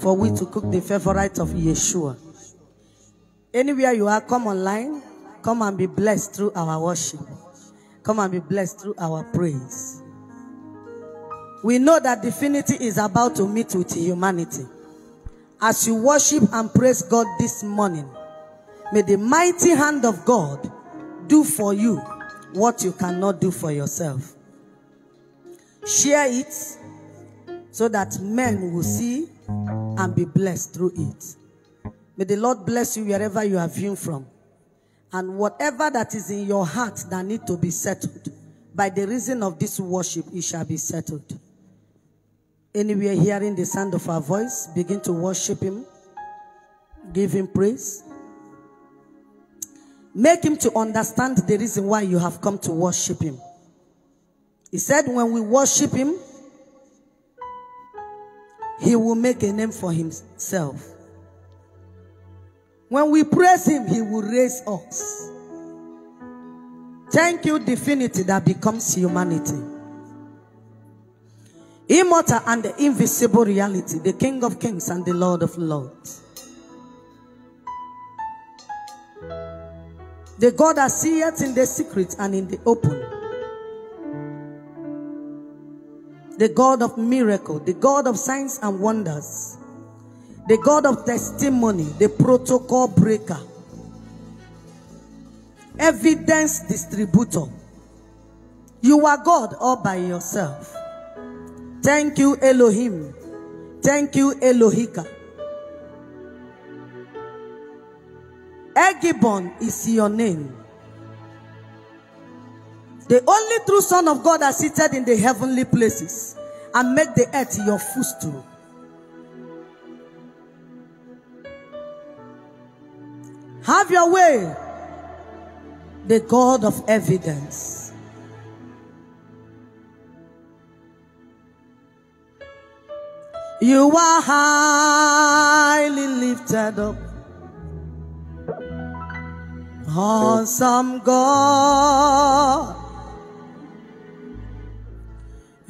for we to cook the favorite of Yeshua. Anywhere you are, come online. Come and be blessed through our worship. Come and be blessed through our praise. We know that divinity is about to meet with humanity. As you worship and praise God this morning, may the mighty hand of God do for you what you cannot do for yourself. Share it so that men will see and be blessed through it. May the Lord bless you wherever you are viewing from. And whatever that is in your heart that need to be settled, by the reason of this worship, it shall be settled. Anywhere hearing the sound of our voice, begin to worship Him, give Him praise. Make Him to understand the reason why you have come to worship Him. He said, when we worship Him, He will make a name for Himself. When we praise Him, He will raise us. Thank you, divinity that becomes humanity. Immortal and the invisible reality, the King of kings and the Lord of lords. The God that seeth in the secret and in the open. The God of miracle, the God of signs and wonders. The God of testimony, the protocol breaker. Evidence distributor. You are God all by yourself. Thank you, Elohim. Thank you, Elohika. Egibon is your name. The only true Son of God are seated in the heavenly places and make the earth your footstool. Have your way, the God of evidence. You are highly lifted up. Awesome God.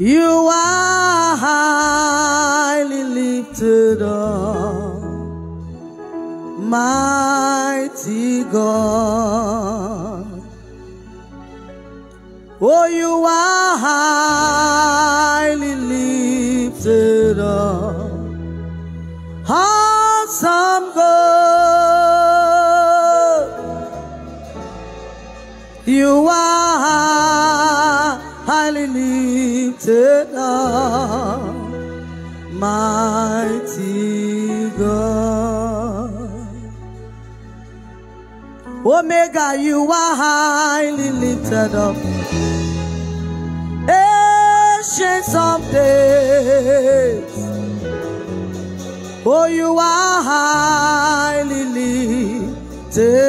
You are highly lifted up. Mighty God. Oh, you are highly lifted up. Awesome God. You are lifted. Mighty God. Omega, you are highly lifted up. Ancients of days. Oh, you are highly lifted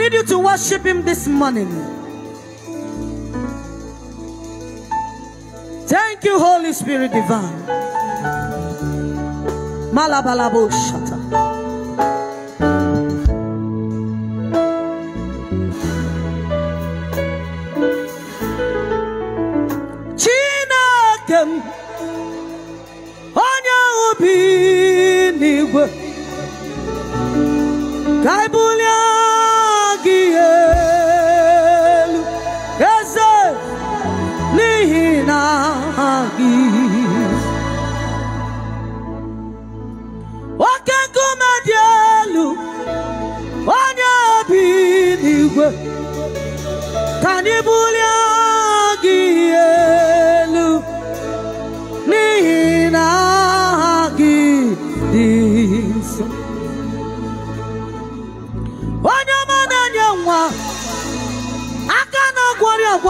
need you to worship him this morning. Thank you, Holy Spirit divine. Malabalabo shata. Chineke m onye ahụ bi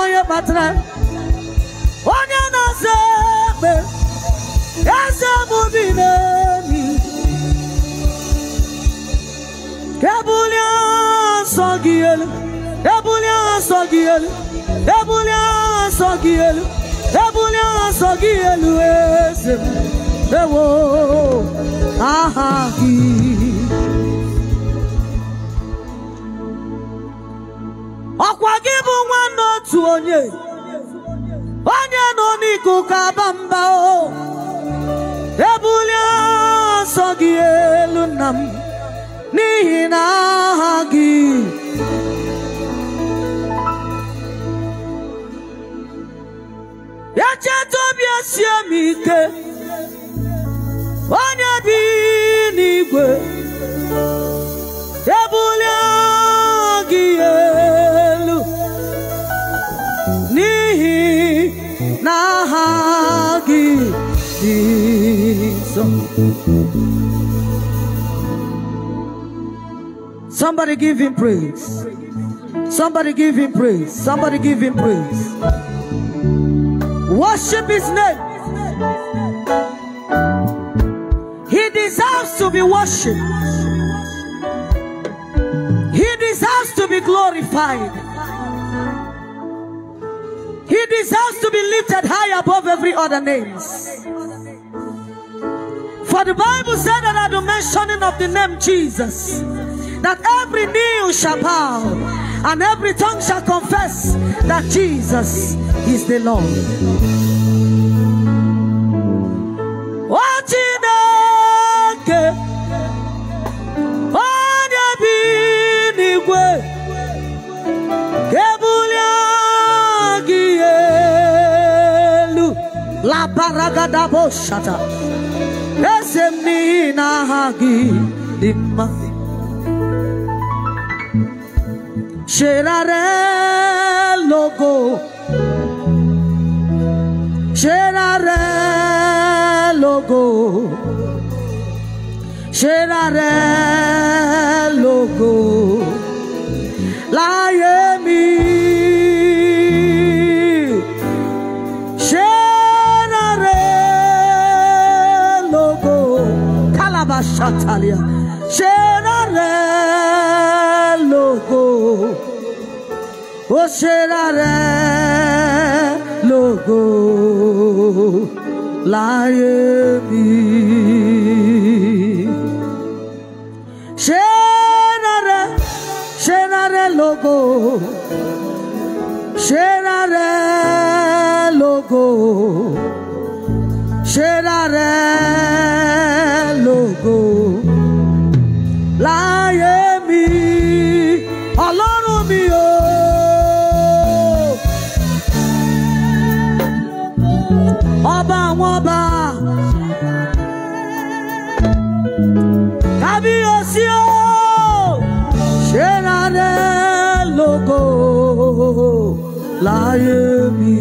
ihe kpatara? Onye na-aza ekpe eze m bi n'elu ebulie nsọ gị elu. Ebulie nsọ gị elu. Ebulie nsọ gị elu. Ebulie nsọ gị elu eze m. Ewo aha gị. Ọkwa gị otu onye onye nọ n'ikuku aba mba o. Ebulie nsọ gị elu nna m n'ihi na aha gị echeta obi esie m ike onye bi n'igwe ebulie na aha gị dị nsọ Somebody give him praise. Somebody give him praise. Somebody give him praise. Worship his name. He deserves to be worshipped. He deserves to be glorified. Deserves to be lifted high above every other names. For the Bible said that at the mentioning of the name Jesus, that every knee shall bow and every tongue shall confess that Jesus is the Lord. O Chineke, onye bi n'igwe, paragada boshata Ese mina hagi dimma sherare logo sherare logo sherare logo laye. Kalabashatalia. Sherare logo. Oh. O será logo láyé mi. Será será logo será logo será logo ọba kábíyèsí o ṣe rárẹ lógo láyé mi?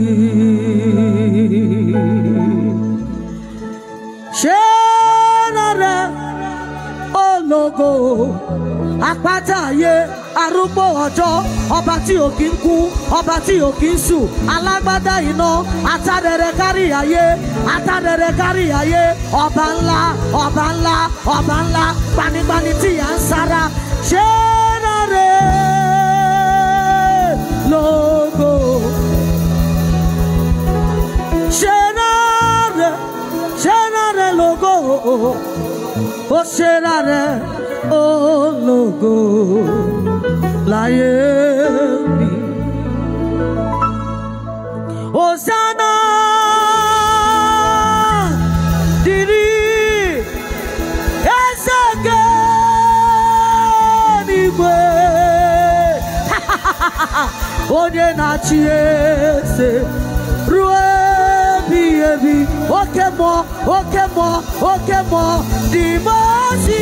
Ṣe rárẹ ológo àpáta ayé arúgbó ọjọ́ ọba tí ò kí ń kú ọba tí ò kí ń sùn alágbádá iná atádẹrẹ kárí ayé atádẹrẹ kárí ayé ọba ńlá ọba ńlá ọba ńlá gbanigbani tí yà ń sára ṣé rárẹ lógo? Ṣé rárẹ ṣé rárẹ lógo? Ó ṣe rárẹ ológo láyé mi. Hosanna dìrí ezeke n'igwe onye na-achị eze ruo ebighị ebi oke mmụọ oke mmụọ oke mmụọ dị mozi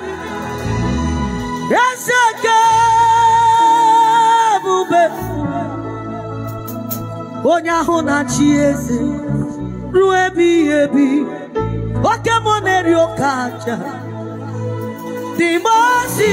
onye ahụ na-achị eze ruo ebighị ebi oke mụ na-eri oke aja dị mozi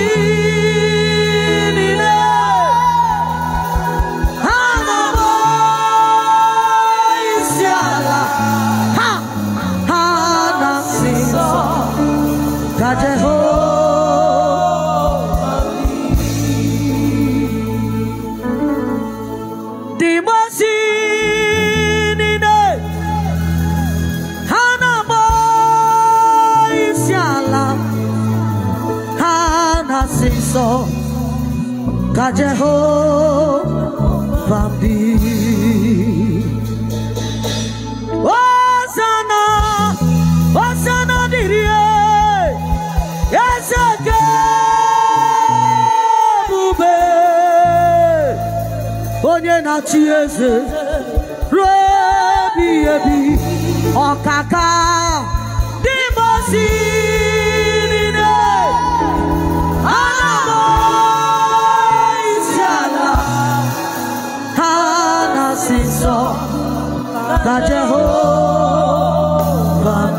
ka Jehova dị Hosanna Hosanna eze nke ebube onye na-achị eze ruo ebighị ebi ọkaka dị na-asị nsọ ka Jehova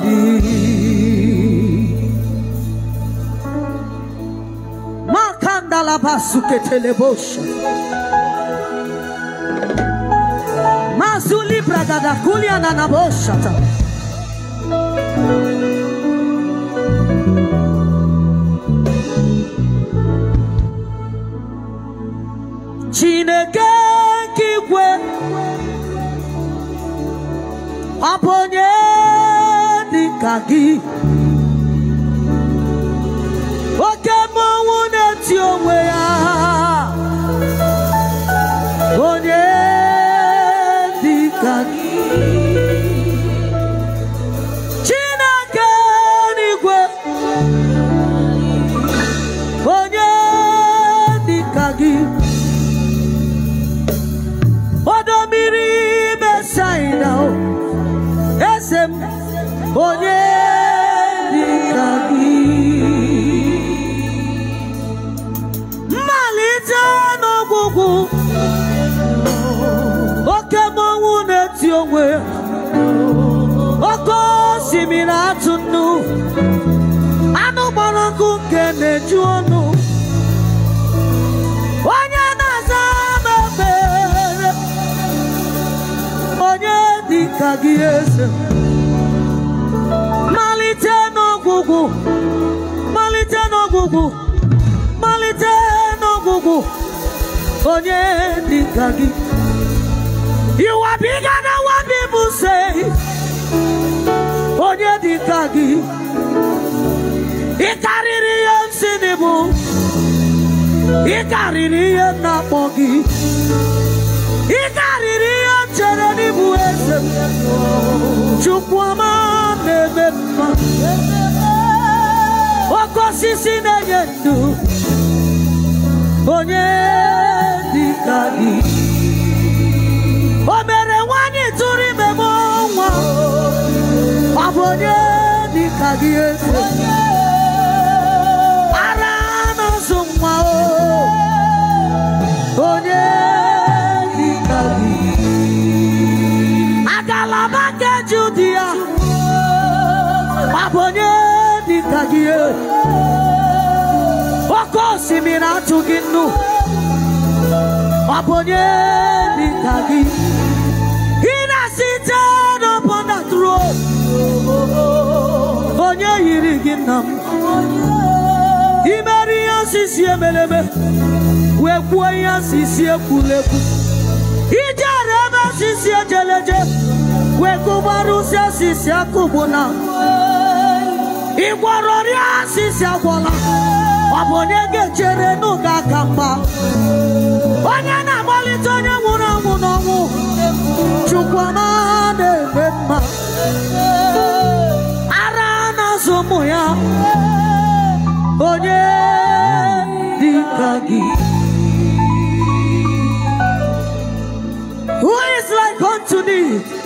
dị makandala basuketelebosha mazuli bragada kuliana na boshata chineke nke igwe ọ bụ onye dị ka gị. Oke mmọnwụ na-eti onwe ya. Onye dị ka gị. Mmalite n'ọgwụgwụ oke mmọnwụ na-eti onwe. Oke osimiri atụ nnu. Anụ gbara nkụ nke na-eju ọnụ. Onye na-aza m ekpere onye dị ka gị n'ọgwụgwụ. Malite n'ọgwụgwụ. Malite n'ọgwụgwụ. Onye dị gị. What people say. Onye dị ka gị, ị karịrị ihe m si n'ịbụ, ị karịrị ihe na-akpọ gị, ị karịrị ihe chere n'ịbụ eze. M. Chukwuma na-eme mma, oke osisi na-enye ndụ, onye dị ka gị. O mere nwanyị tụrụ ime mụọ nwa ọ bụ onye dị ka gị eze ara na-azụ nwa onye dị ka gị agalaba nke Judi dị ka gị oke osimiri atụghị nnu ọ bụ onye ka gị He that sitteth upon the throne. Onye yiri gị nna m. Imeri ihe osisi emeleme. Wee kwuo ihe osisi ekwurekwu. Ijere ebe osisi ejeleje. Wee kụgbara usi osisi akụgbu na. Ị gwọrọ ọrịa osisi agwọla. Ọ bụ onye ga-echere n'oge aka mgba. Onye na-agbalite onye nwụrụ anwụ n'ọnwụ. Chukwuma na-eme mma ara na-azụ ụmụ ya onye dị ka gị Who is like unto thee?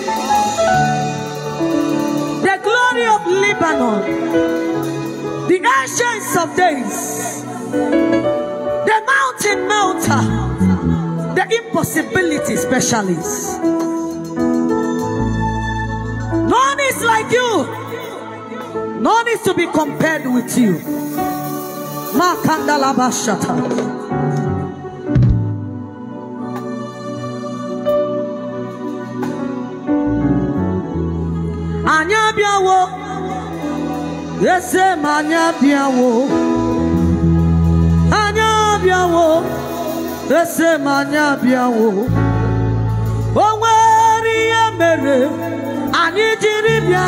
glory of Lebanon, the ancients of days, the mountain melter, the impossibility specialist. None is like you, none is to be compared with you. Makandalabashata. biawo. Yese manya biawo. Anya biawo. Yese manya biawo. Onwere ihe mere anyị jiri bịa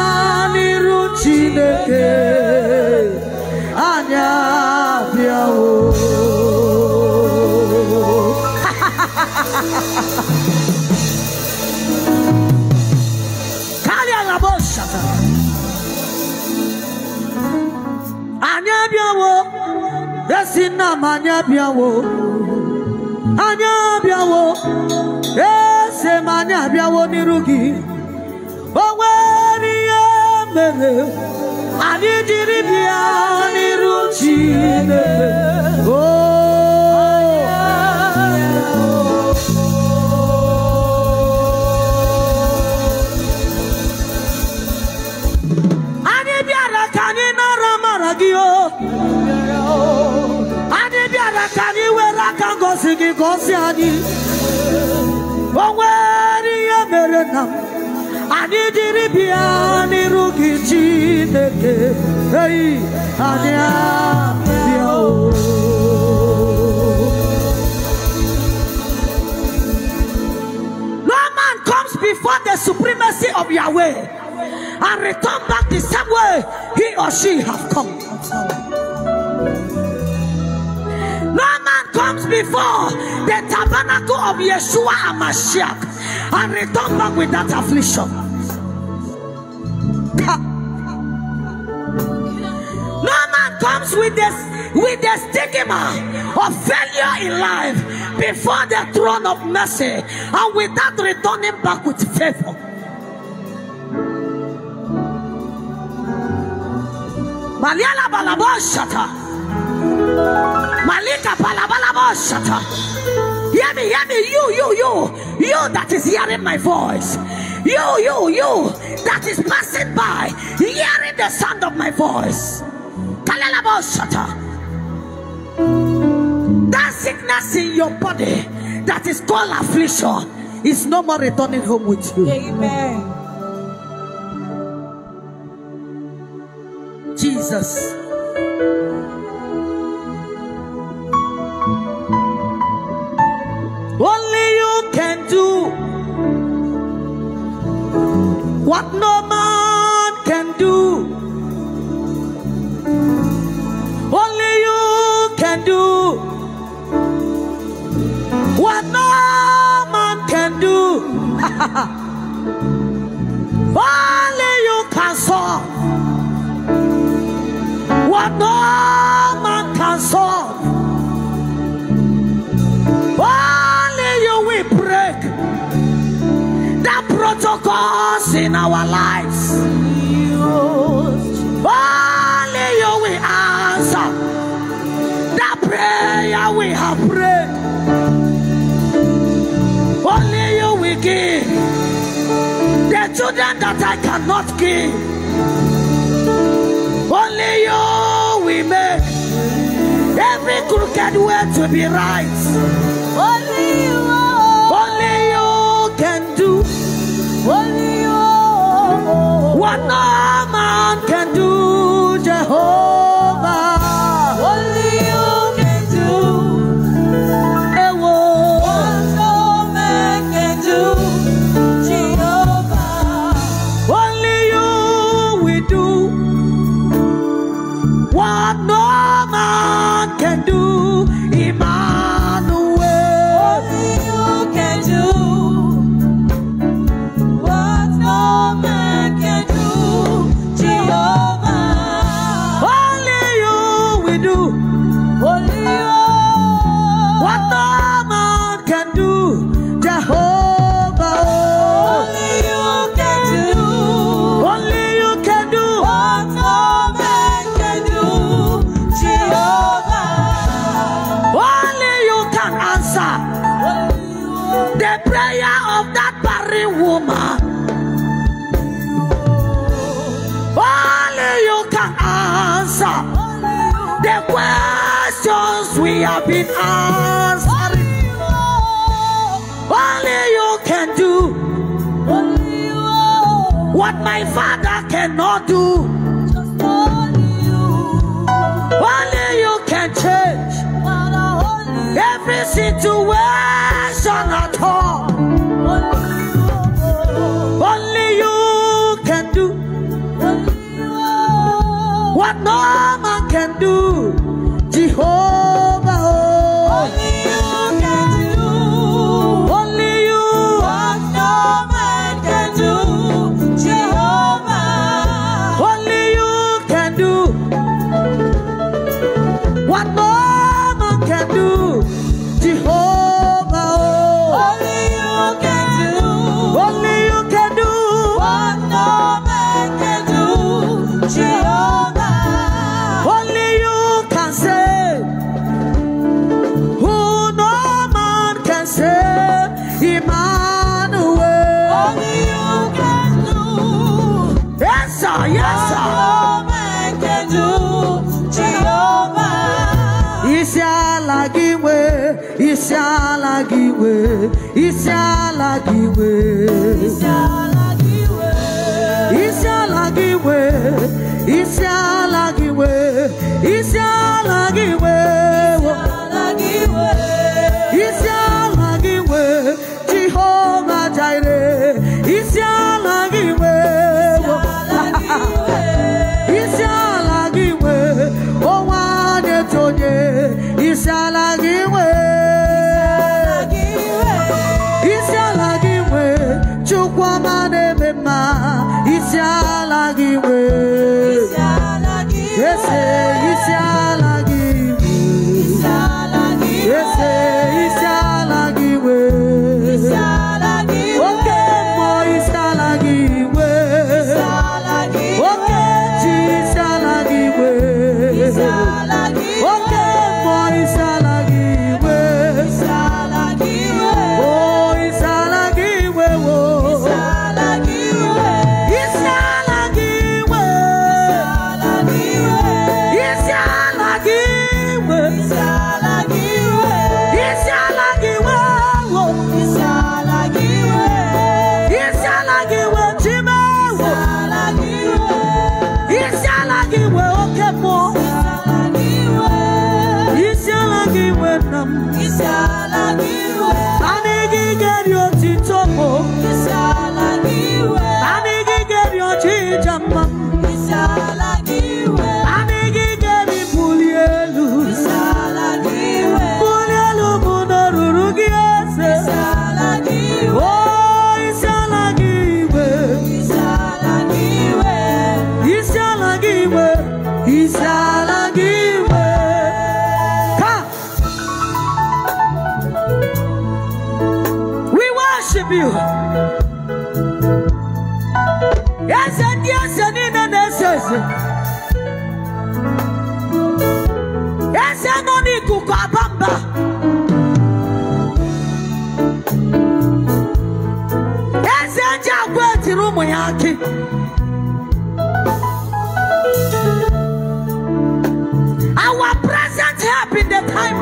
n'iru chineke. Anya biawo. ha ha ha ha ha anya biawo, desi na manya biawo. anya biawo, wo anya bịa wo ese m anya bịa wo n'iru gị o nwere ngozi gị gọzie anyị. O nwere ihe mere na. Anyị jiri bịa n'iru gị Chineke. Eyi, anyị abịa o. No man comes before the supremacy of Yahweh and return back the same way he or she have come. Before the tabernacle of Yeshua Amashiach and return back with that affliction. No man comes with this with the stigma of failure in life before the throne of mercy and without returning back with favor. Maliala balabo shata. Malika shata. Hear me, hear me, you, you, you, you that is hearing my voice. You, you, you that is passing by, hearing the sound of my voice. That sickness in your body that is called affliction is no more returning home with you. Amen. Jesus. Do what no man can do. Only you can do what no man can do. Only you can solve what no man can solve. Protocols in our lives. Only you will answer the prayer we have prayed. Only you will give the children that I cannot give. Only you will make every crooked way to be right. Only you, what no man can do, Jehovah. Olhinho! Boa! What my father cannot do, just only you. Only you can change every situation at all. Only you can do what no man can do. isiala gị iwe isiala gị iwe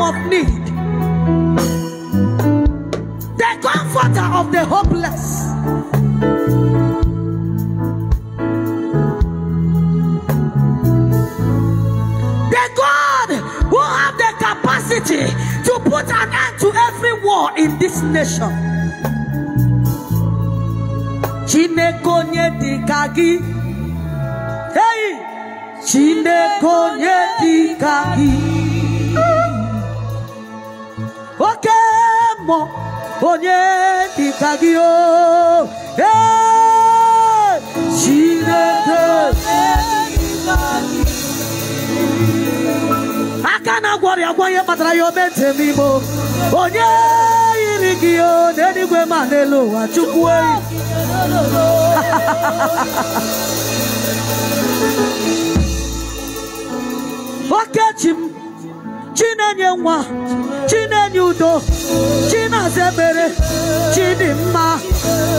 of need, the comforter of the hopeless. The God who have the capacity to put an end to every war in this nation. Hey! onye dịka gị o ee Chineke aka na-agwa ọrịa onye yiri gị o n'eluigwe ma chinenye nwa chinenye udo Chike Chidimma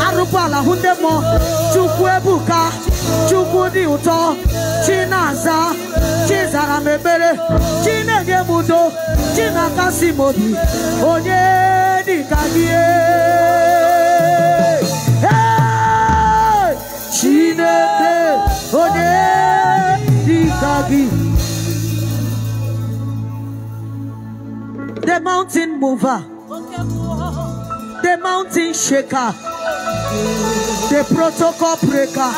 arụkwala hụ ndị mmụọ. Chinaza Chizara m ekpere Chinenye m udo onye dị ka e. Chineke onye dị The mountain mover the mountain shaker. The protocol breaker.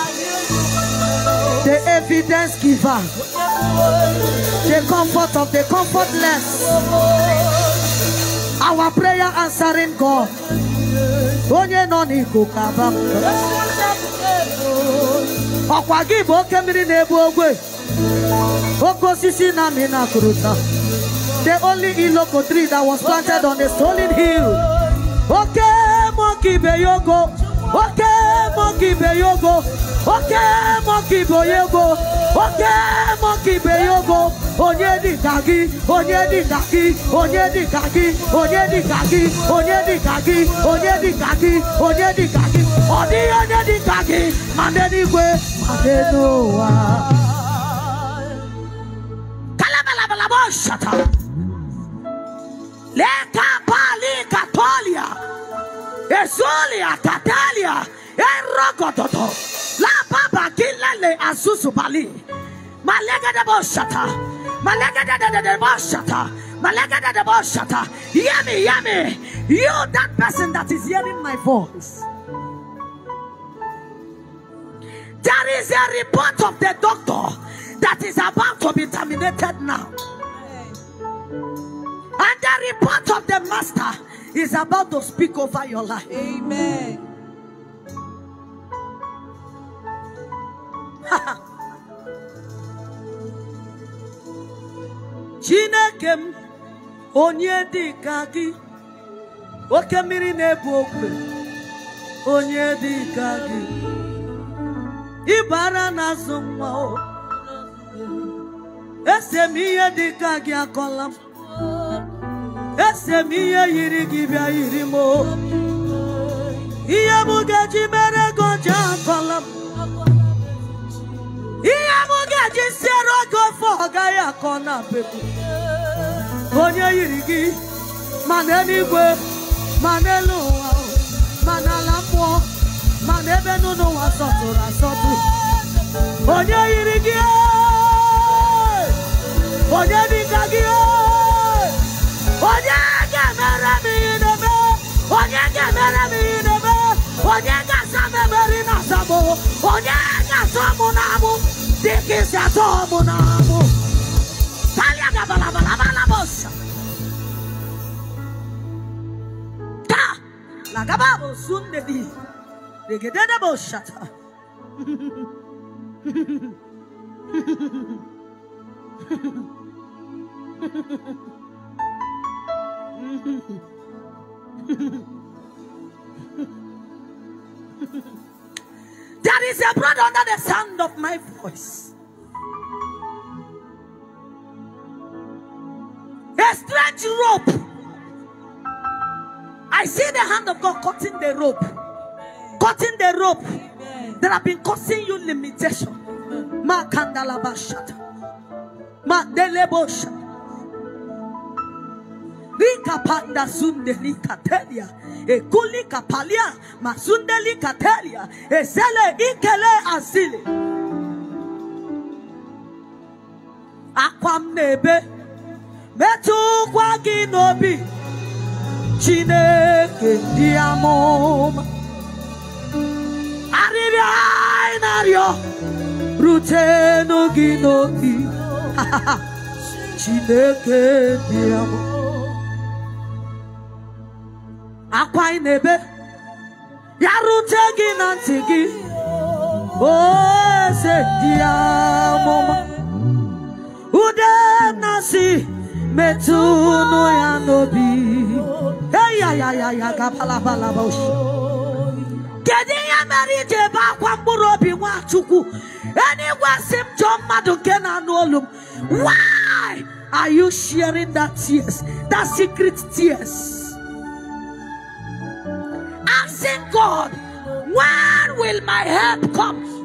The evidence giver. The comfort of the comfortless. Our prayer answering God. Onye nọ n'ikuku aba ọkwa gị bụ oke mmiri na-ebu ogwe. Oke osisi na-amị na akụrụta the only iloko tree that was planted on a stolen hill Oke moki beyogo, oke moki beyogo, oke moki boyogo, oke moki beyogo. Onye di kagi, onye di kagi, onye di kagi, onye di kagi, onye di kagi, onye di kagi, onye di kagi. Odi onye di kagi, mande di kwe, mande no wa. Kalabala balabo shata. Leka. Ezulia katalia erogododo la baba kilele azuzu bali malegede bo shata malegede de bo shata malegede de bo shata hear me hear me you that person that is hearing my voice. There is a report of the doctor that is about to be terminated now. And the report of the master is about to speak over your life. Amen. Chineke m onye dị ka gị oke mmiri na-ebu ogbe onye dị ka gị ịbara n'azụ nwa o ese m ihe dị ka gị akọla m ese m ihe yiri gị bịa yiri m ihe m ga-eji mere gị ọja akọla m ihe m ga-eji siere oge ofe ọ yiri gị ma n'eluigwe ma n'elu ụwa ma n'ala mmụọ ma n'ebe n'ụlọ ụwa sọtụrụ asọtụ. Onye yiri gị onye dị gị! Onyega mere m inebe Onyega mere m inebe Onyega sa mebere na sọmụ Onyega sọmụ na mụ dịka isi atọ ọmụ na mụ Talia ga balabalabalabos Ta la gababo sunde di. Regedede bo shata. Ha ha ha ha. There is a brother under the sound of my voice. A strange rope. I see the hand of God cutting the rope. Cutting the rope that have been causing you limitation. Ma kandalabashata. Rika panda sundeli katelia. E kuli kapalia. Masundeli katelia. E zele ikele asile. Akwam nebe. Metu kwa ginobi. Chineke di amoma. Arịrị anyị na-arịọ rute n'oge n'obi Chineke dị amụ akwa anyị na-ebe. Ya rute gị na ntị gị. O eze ndị amụma. Ude na-asị metụnụ ya n'obi. Eyayayaya gabalabalaba oshi. Kedu ihe mere iji ebe akwa mkpụrụ obi nwachukwu? Enigwe si m jụọ mmadụ nke na-anụ olu m. Why are you sharing that tears that secret tears asking god when will my help come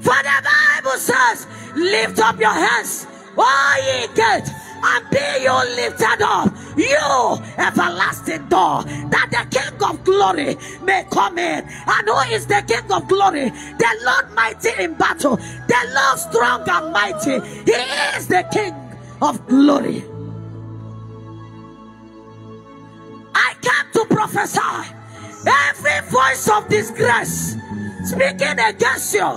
For the Bible says, Lift up your hands, all ye gates, and be you lifted up, you everlasting door, that the King of glory may come in. And who is the King of glory? The Lord mighty in battle, the Lord strong and mighty. He is the King of glory. I came to prophesy every voice of disgrace speaking against you,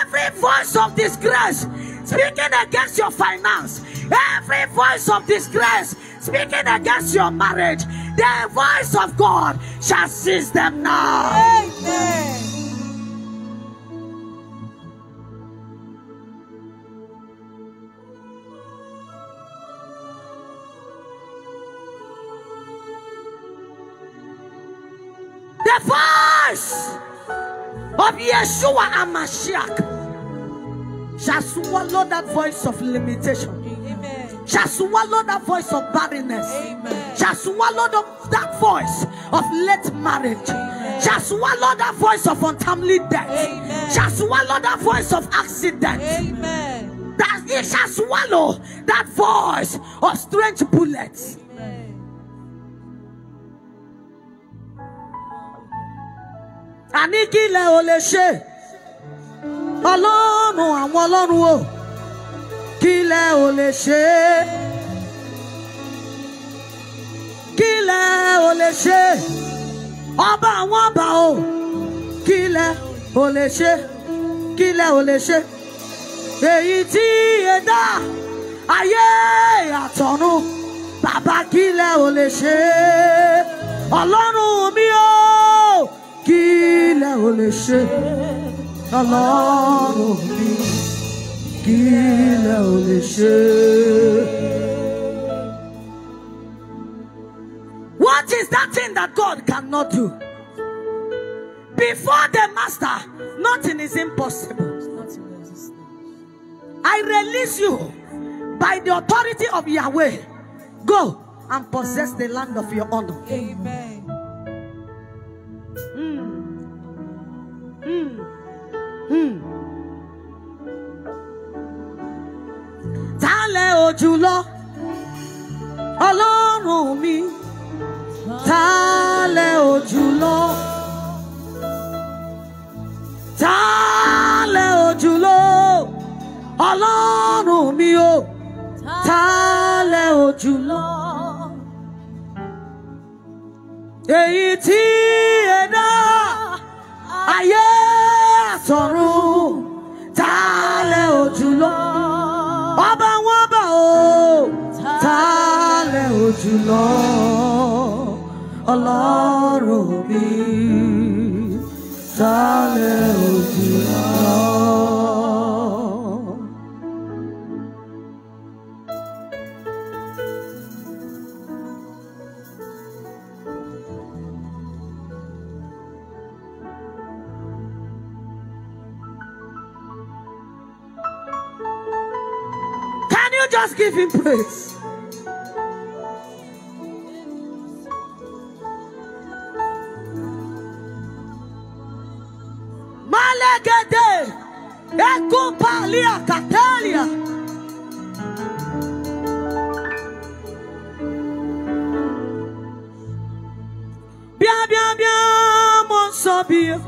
every voice of disgrace speaking against your finance, every voice of disgrace speaking against your marriage, the voice of God shall seize them now. Amen. The voice of Yeshua Amashiach shall swallow that voice of limitation, Amen. shall swallow that voice of barrenness, Amen. shall swallow the- that voice of late marriage, Amen. shall swallow that voice of untimely death, Amen. shall swallow that voice of accident, Amen. that it shall swallow that voice of strange bullets. Amen. Àní kí lẹ ò lè ṣe. Ọlọ́run àwọn ọlọ́run o kí lẹ ò lè ṣe. Kí lẹ ò lè ṣe. Ọba àwọn ọba o kí lẹ ò lè ṣe. Kí lẹ ò lè ṣe. Èyí tí ẹ̀dá ayé àtọ̀run bàbá kí lẹ ò lè ṣe. Ọlọ́run mi o lè ṣe ọlọ́run mi ò lè. What is that thing that God cannot do? Before the master, nothing is impossible. I release you by the authority of Yahweh. Go and possess the land of your honor. Amen. Hmm. Tálẹ̀ ojúlọ Ọlọ́run mi tálẹ̀ ojúlọ tálẹ̀ ojúlọ Ọlọ́run mi o tálẹ̀ ojúlọ èyí tí ẹ̀dá ayé àtọ̀run ta lẹ òjùlọ ọba wọn bá o ta lẹ òjùlọ ọlọ́run mi ta òjùlọ. Just give him praise? Malegede, Ekupalia Catalia. Bien, bien, bien, mon sabia.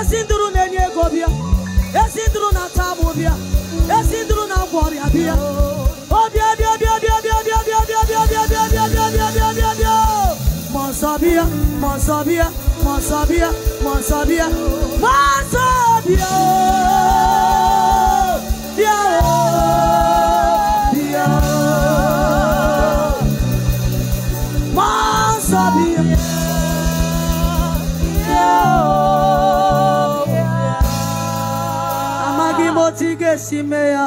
ezi nduru na-enye ego bịa ezi nduru na-ata agbụ bịa ezi nduru na-agwọ ọrịa bịa ọ bịa bịa bịa bịa bịa bịa bịa bịa bịa bịa bịa bịa bịa bịa bịa bịa bịa mmụọ nsọ bịa mmụọ ga-esi mee ya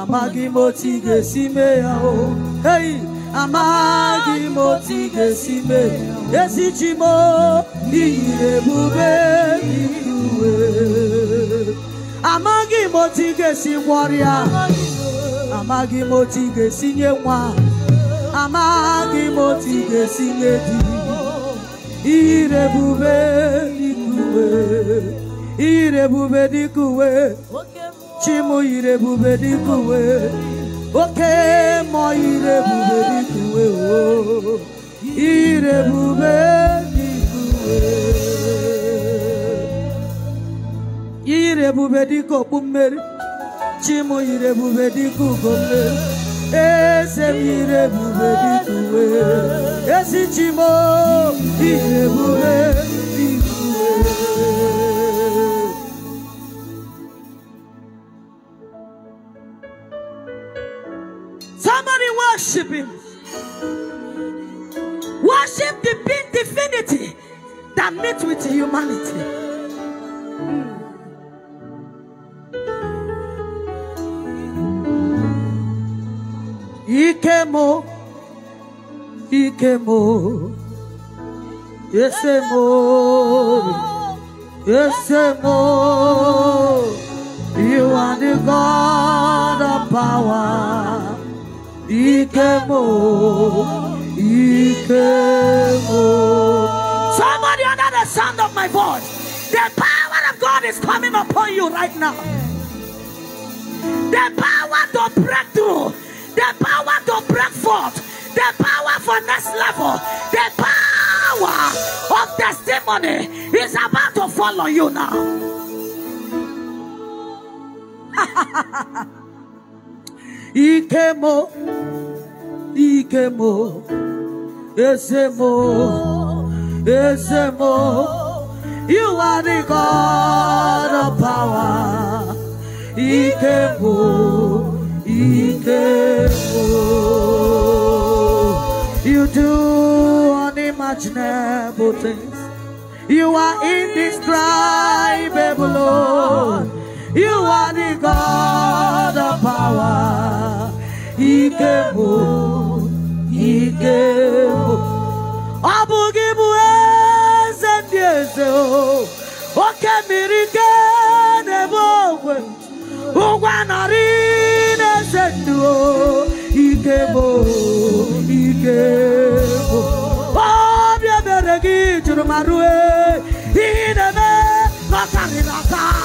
amaghị m otu ị ga-esi mee ya o. Hei amaghị m otu ị ga-esi mee. Ya ezi chi m iyiri ebube n'uwe amaghị m otu ị ga-esi gwọrịa amaghị m otu ị ga-esi nye nwa. Amaghị m otu ị ga-esi nye di. Ire ebube uwe. Ire ebube dịka uwe chimu yiri ebube dịka uwe oke mmụọ yiri ebube dịka uwe o. Ire ebube dịka uwe yiri ebube dịka okpu mmeri chimu yiri ebube dịka ugo mmeri eze m yiri ebube dịka uwe ezi chimo yiri ebube worship him. Worship the divinity that meets with humanity. Ikemo, Ikemo, Yesemo, Yesemo, you are the God of power. Ikemo, Ikemo. Somebody under the sound of my voice, the power of God is coming upon you right now. The power to break through, the power to break forth, the power for next level, the power of testimony is about to follow you now. Ikemo, Ikemo, Esemo, Esemo, you are the God of power. Ikemo, Ikemo, you do unimaginable things. You are indescribable, Lord. You are the God of power. Bụ gị bụ eze ndị eze o. Oke mmiri nke na-ebe ogwe. Ụgwọ narị na-eze ndụ o. Ikemo, Ikemo. Obi ebere gị jụrụ ma rue. Ihe ị na-eme na ọ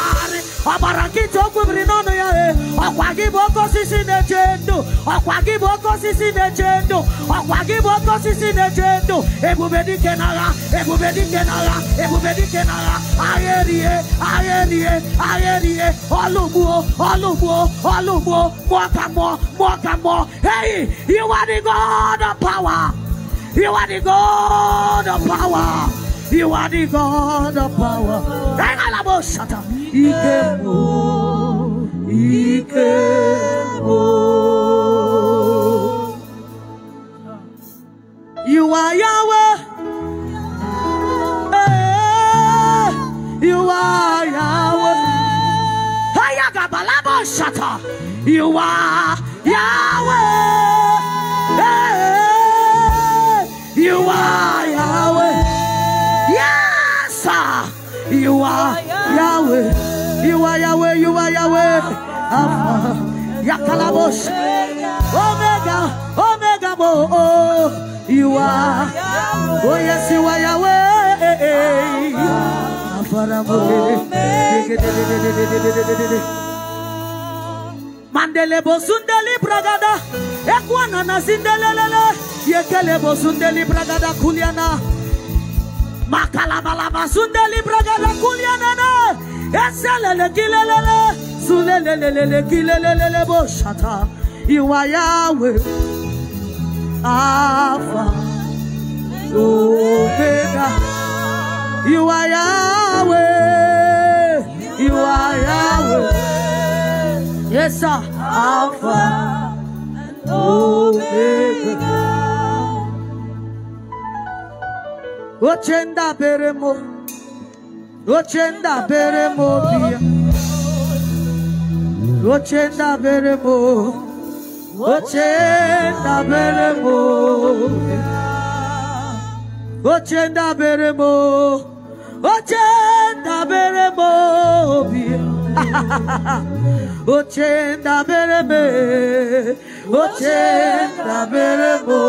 Ọbara nkịtị o kwubiri n'ọnụ ya e. Ọkwa gị bụ oke osisi na-eche ndụ. Ọkwa gị bụ oke osisi na-eche ndụ. Ọkwa gị bụ oke osisi na-eche ndụ. Ebube dike n'agha, ebube dike n'agha, ebube dike n'agha. Agha erie, agha erie, agha erie. Ọlụgbuo, ọlụgbuo, ọlụgbuo. Mmụọ ka mmụọ, mmụọ ka mmụọ. Hey, you are the God of power. You are the God of power. You are the God of power. Regalabo shata. Ikemo. Ikemo. You are Yahweh. Eh, You are Yahweh. Hayagabalabo shata. You are Yahweh. Eh, You are Yahweh. You are Yahweh. You are Yahweh. You are Yahweh. Alpha. Yakalabosh. Omega. Omega. Oh, you are. Oh, yes, you are Yahweh. Mandele bosundeli bragada. Ekwana na zindelelele. Yekele bosundeli bragada kuliana. Makalabalaba sundeli bragada kuliana na. Eselele kilelele. Sulelelelele kilelelele boshata. You are Yahweh. Alpha. Omega. You are Yahweh. You are Yahweh. Yes, sir. Alpha Omega. 80 peremo 80 peremo via 80 peremo 80 peremo via 80 peremo 80 peremo via 80 peremo 80 peremo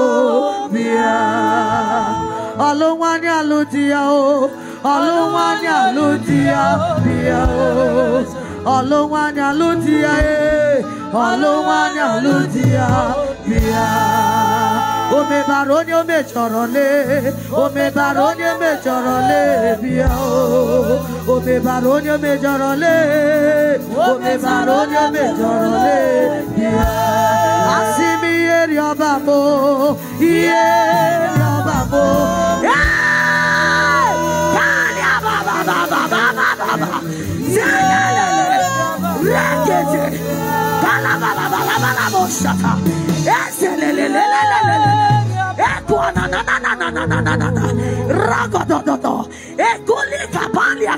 via m oche ndabere m obi ya ọlụ nwanyị alụ di ya o. Ọlụ nwanyị alụ di ya bi ya o ọlụ nwanyị alụ di ya e ọlụ nwanyị alụ di ya bi ya o. Onye o mechọrọ lee onye mechọrọ lee bi ya o o onye mejọrọ lee o onye mejọrọ lee bi ya asị m Yere Babo, Yere Babo, Talia Baba Baba Baba Baba, Zelele, Rekete, Kalaba Baba Baba Baba Shata, Ezelele, Ekwananan. Ragodododo. Ekuli kapalia.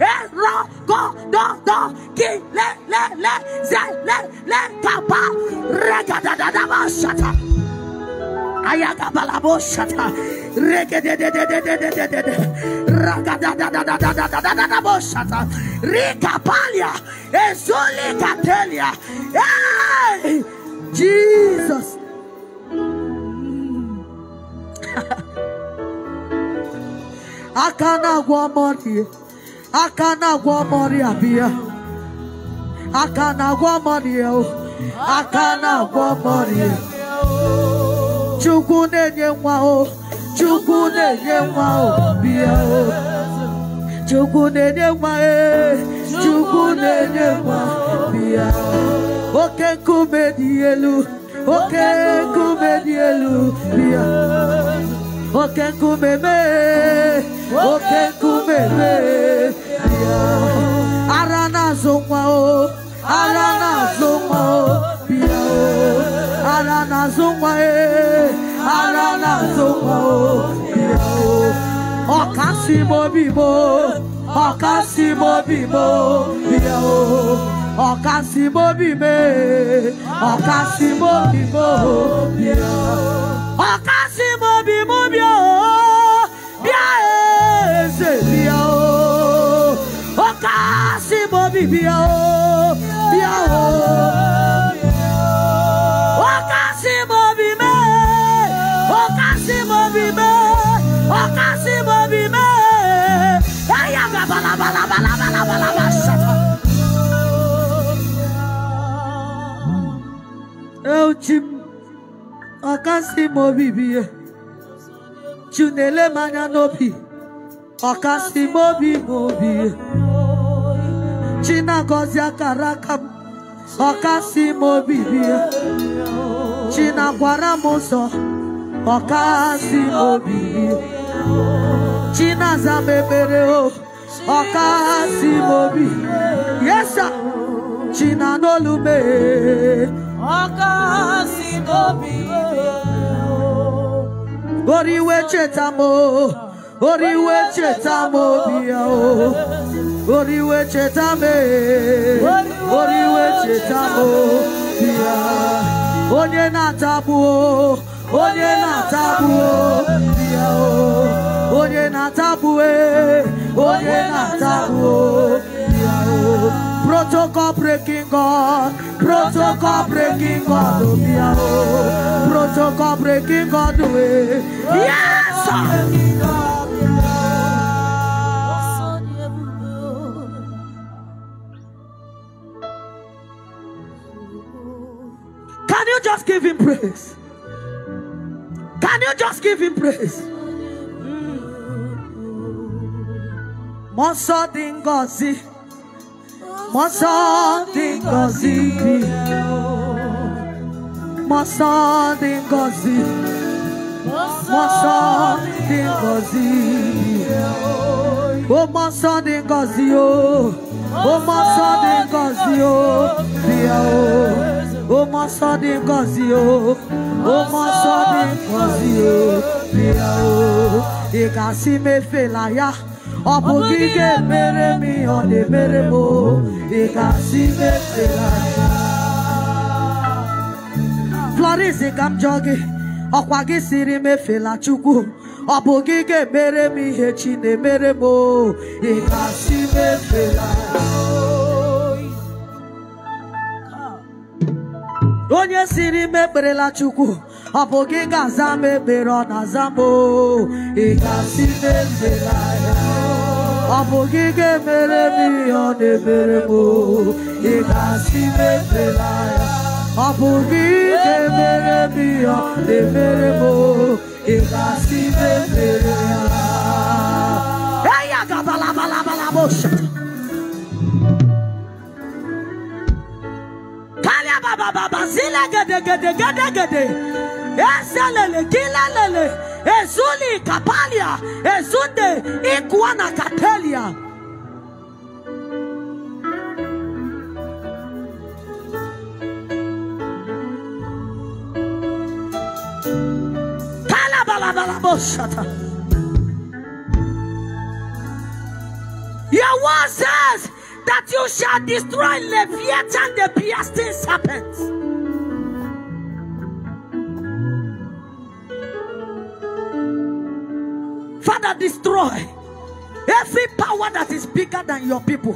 Erogododo. Ki le le le. Zele le kapa. Regadadada ba shata. Ayaga balabo shata. Regedededededededede. Ragadadadadadadadadadabo shata. Rika palia. Ezuli katelia. Hey! Jesus. aka na-agwọ ọmọrị aka na-agwọ ọmọrị abịa aka na-agwọ ọmọrị o aka na-agwọ ọmọrị chukwu na-enye nwa o chukwu na-enye nwa o bịa o Oke kume dielu, oke kume dielu, bia. Oke. Arana zoma o, arana zoma o, bia. Arana zoma e, arana zoma o, bia o. Oka simo bimo, oka bimo, bia ọkasimobime ọkasimobimobie ọkasimobimobie o bia eze bia o ọkasimobibia o bia o ọkasimobime ọkasimobime ọkasimobime ẹyà balabalabala. Euchi m ọkasị m obi bie chu na-ele m anya n'obi ọkasị m obi obi chi na-agọzi akara aka m ọkasị m obi bie chi na-agwara m ụzọ ọkasị m obi bie chi na-aza m ekpere o ọkasị m obi yesa chi na n'olu m ee. ọkasị m obi Oriwe cheta m oriwe cheta m obi ya o, oriwe cheta m oriwe cheta m obi ya. Onye na-atagbu onye na-atagbu obi ya o, onye na-atagbu onye na-atagbu obi. Protocol breaking God, protocol breaking God, oh, obi ya o, oh, protocol oh. breaking God. Yes! Can you just give him praise? Can you just give him praise? Masa dingazi Masa dingazi Masa dingazi O masa dingazi o O masa dingazi o Dia o O masa dingazi o O masa dingazi o Dia o Igasi me felaya ọ bụ gị ga-emere m ihe ọ na-emere m ị ga-asị mefela Florence ka m jụọ gị ọkwa gị siri m efela Chukwu. Ọ bụ gị ga-emere m ihe chi na-emere m ị ga-asị mefela onye siri m ekperela chukwu ọ bụ gị ga-aza m ekpere ọ na-aza m ị ga-asị m ekpela ya. Ọ bụ gị ga-emere m ihe ọ na-emere m ị ga-asị m ekpela ya ọ bụ gị ga-emere m ihe ọ na-emere m ị ga-asị m ekpere ya eya gabalabalabalabosha Kalia baba baba zile gede gede gede Ezuli kapalia. Ezunde ikuana katelia. Boshata. Your word says that you shall destroy Leviathan, the piercing serpent. Father, destroy every power that is bigger than your people.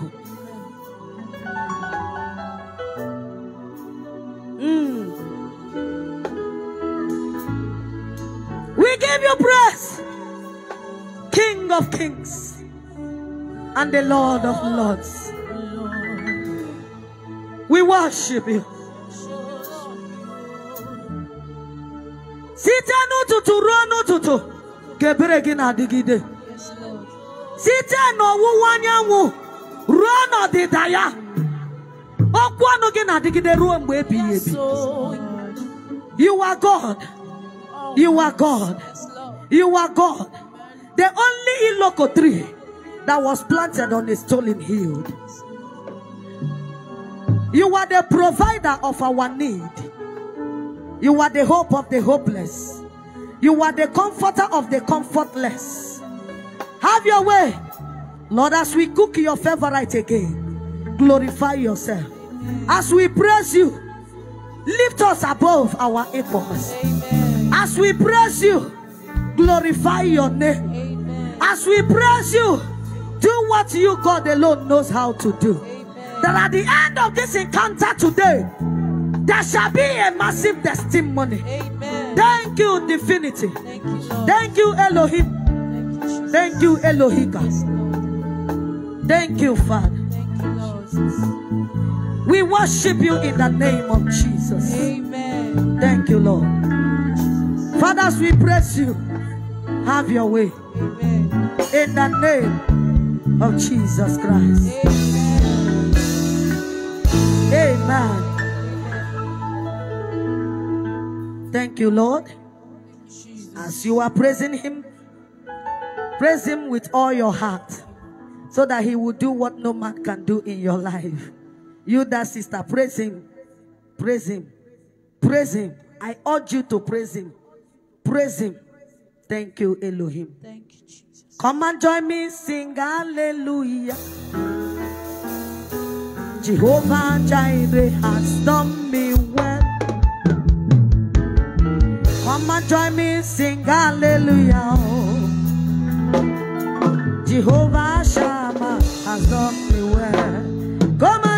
Mm. We give you praise, King of kings and the Lord of lords. We worship you. Site n'ụtụtụ ruo n'ụtụtụ ka Site n'ọwụwa anyanwụ ruo n'ọdịda ya. Okwu ọnụ gị na-adịgide ruo mgbe ebighị ebi. You are God. You are God. You are God. The only iloko tree that was planted on a stolen hill. You are the provider of our need. You are the hope of the hopeless. You are the comforter of the comfortless. Have your way. Lord, as we cook your favorite again, glorify yourself. As we praise you, lift us above our equals. As we praise you, glorify your name. As we praise you, do what you, God alone, knows how to do. That at the end of this encounter today, there shall be a massive testimony. Amen. Thank you, Divinity. Thank you. Thank you, Elohim. Thank you. Thank you, Elohika. Thank you, Father. Thank you. We worship you in the name of Jesus. Amen. Thank you, Lord. Fathers, we praise you. Have your way Amen. in the name of Jesus Christ. Amen. Amen. Thank you, Lord. As you are praising Him, praise Him with all your heart so that He will do what no man can do in your life. You, that sister, praise Him. Praise Him. Praise Him. I urge you to praise Him. Praise Him. Thank you, Elohim. Thank you, Jesus. Come and join me, sing hallelujah. Jehovah Jireh has done me well. Come and join me, sing hallelujah. Jehovah Shammah has done me well. Come and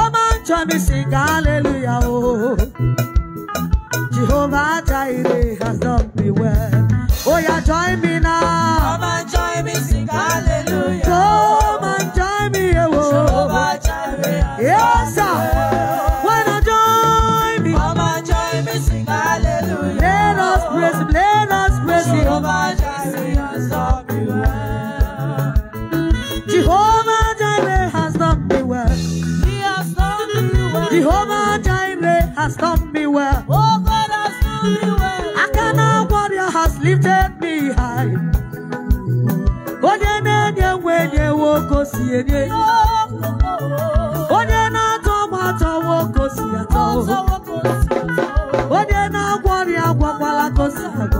ó máa ń jọ mi sing hallelujah o. Jehovah Jireh has done me well. Oh yeah, join me now. Come and join me sing hallelujah. Come and join me, oh. Jehovah Jireh. Yes, sir. Wanna join me? Come and join me sing hallelujah. Let us praise, let us praise Jehovah Jireh. Jehovah Jireh has done me well. Oh, God has done me well. Akana warrior has lifted me high. Onye na-enye nwenye nwoke si enye. Onye na-atọ nwata nwoke si atọ. Onye na-agwọrị agwakwala kosi agwa.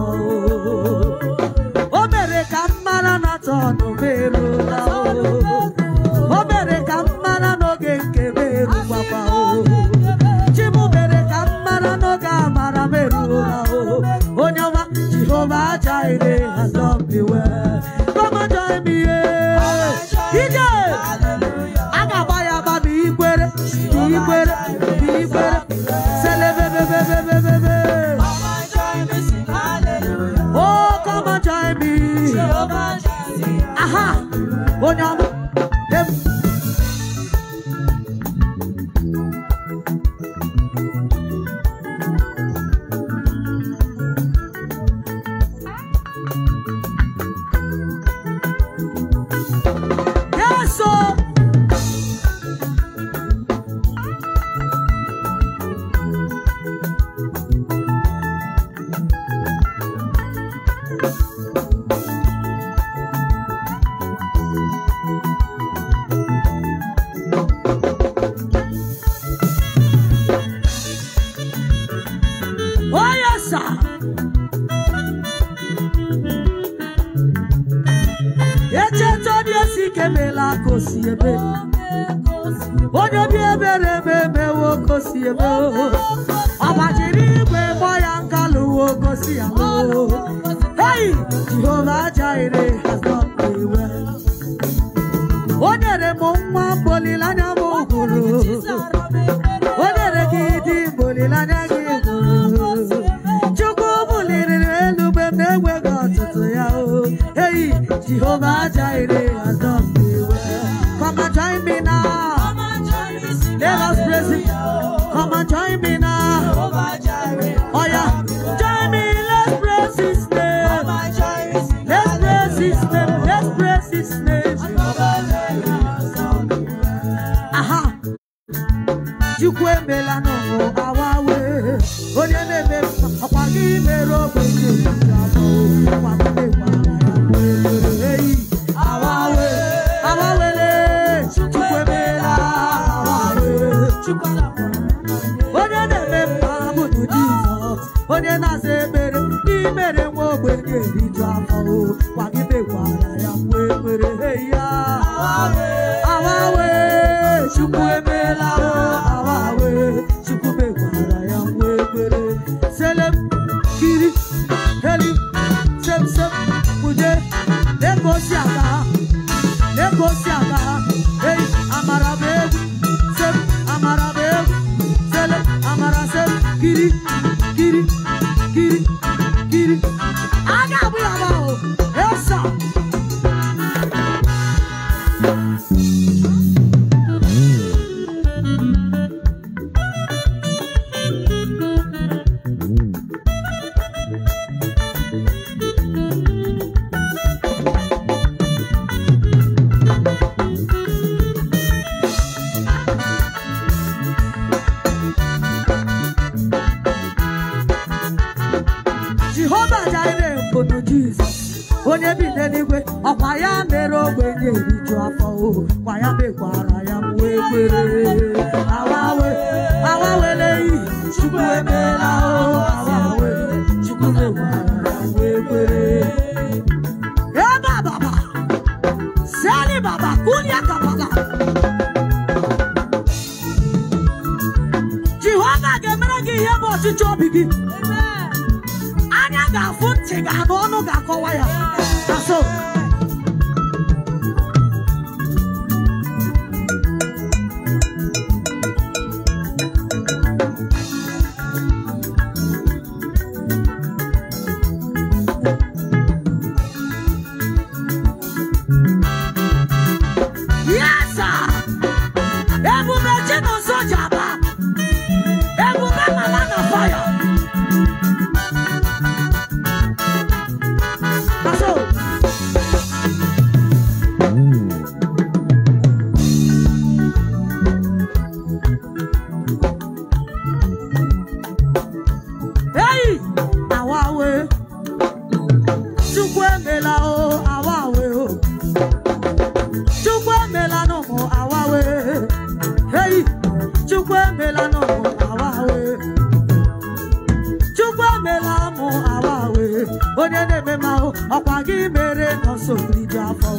gị mere ọsọ ribi afọ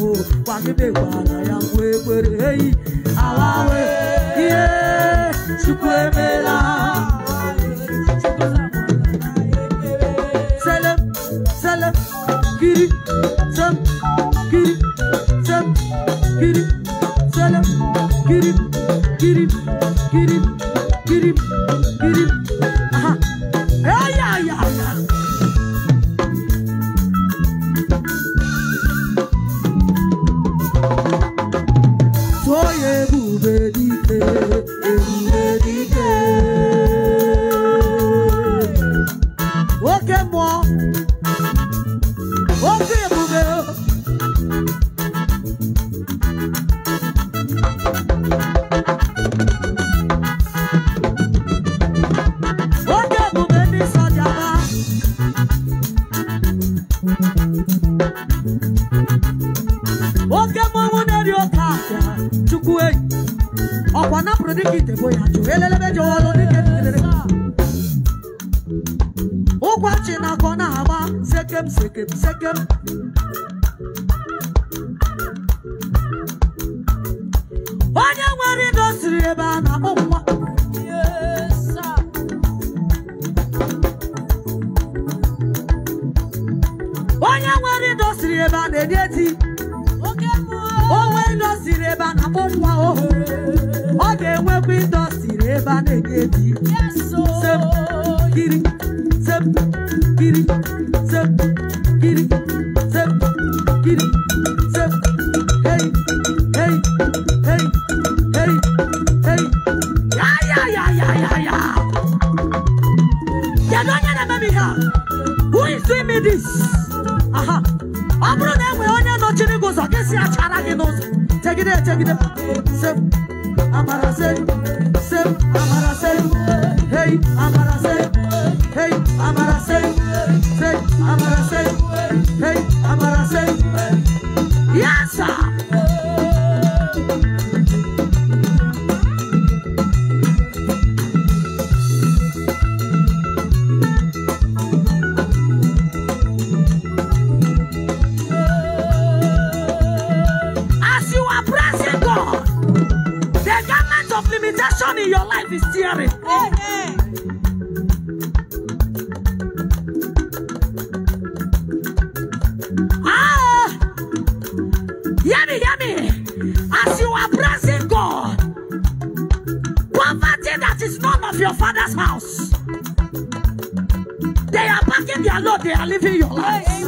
gwa gị begbara ya wee kwere eyi awawe ihe chukwu emela. life hear me, hear me. As you are praising God, poverty that is not of your father's house, they are packing their load, they are leaving your life. Hey,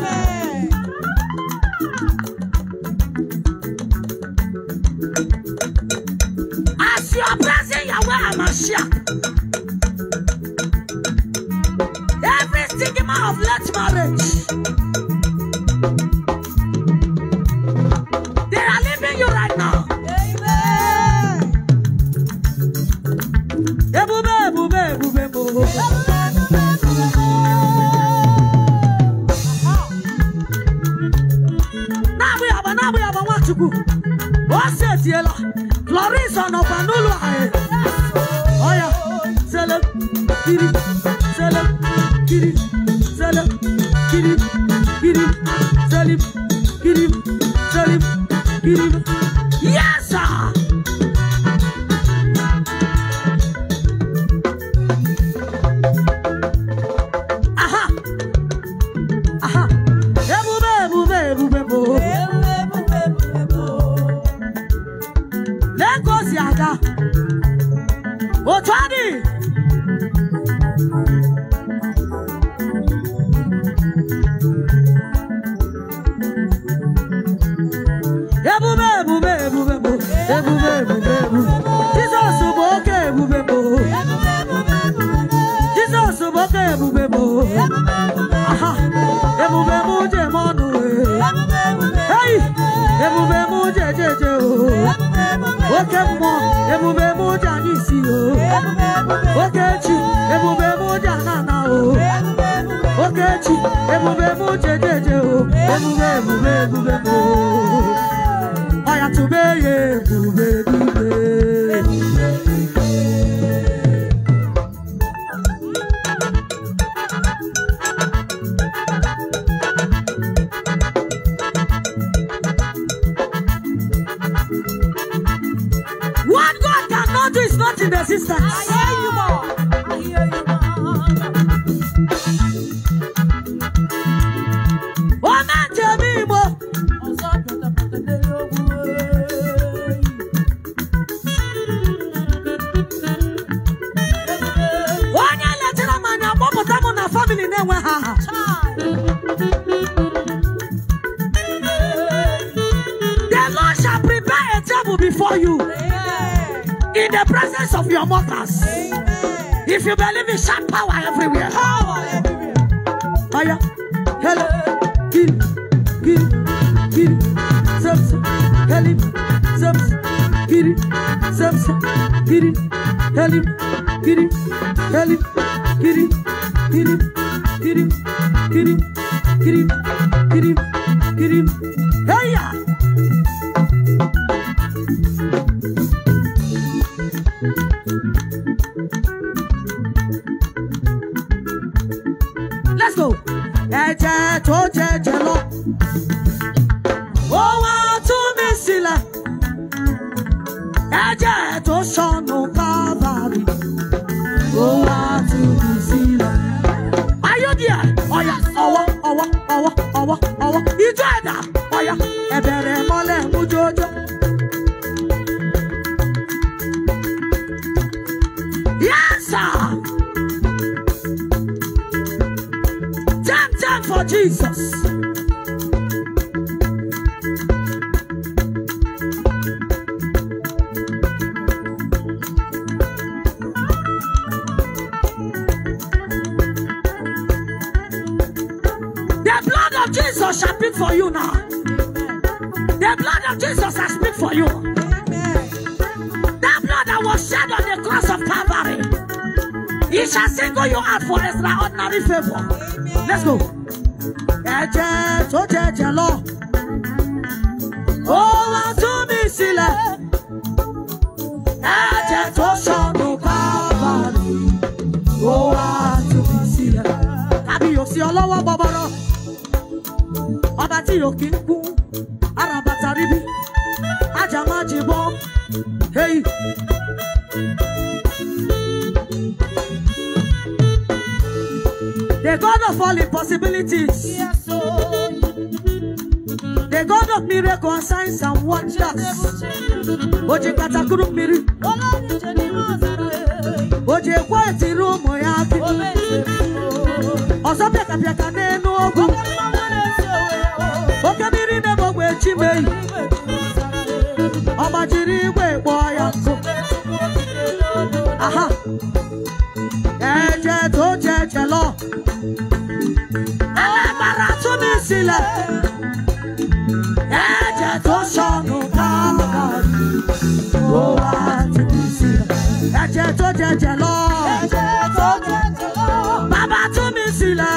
silence of your mothers, Amen. If you believe in shout power everywhere. Power everywhere. Oh yeah. Hello. Kill. Kill. Kill. Zems. Helim. Zems. Kiri. Zems. Kiri. Helim. Kiri. Helim. Kiri. Kiri. Ẹ̀jẹ̀ tó jẹ̀jẹ̀ lọ. Alágbára tú mi sílẹ̀. Ẹ̀jẹ̀ tó sọnù káàkiri. Ó wá tú mi sílẹ̀. Ẹ̀jẹ̀ tó jẹ̀jẹ̀ lọ. Bàbá tú mi sílẹ̀.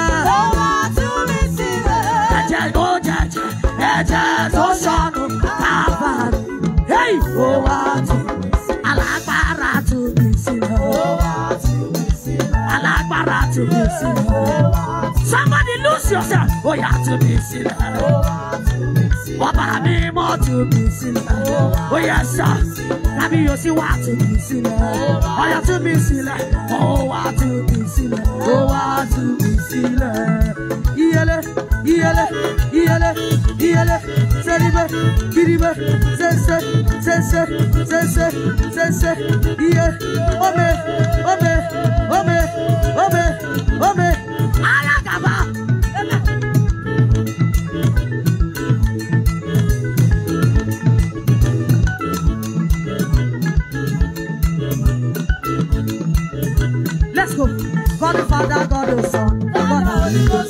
Ẹ̀jẹ̀ tó jẹ̀jẹ̀. Ẹ̀jẹ̀ tó sọnù. to be seen. Somebody lose yourself. Oh, you have to be seen. Bàbá me mọ̀ to be seen. Oh, yes, sir. Tàbí yóò sí wá to be seen. Oh, you have to be seen. Oh, wá to be seen. Oh, wá to be seen. Iyele iyele, iyele, iyele. Seribe, kiribe, sense, sense, sense, sense. Iye, ome, ome, ome, ome, ome. Ayagaba. Let's go. God the Father, God the Son, God the Holy Ghost,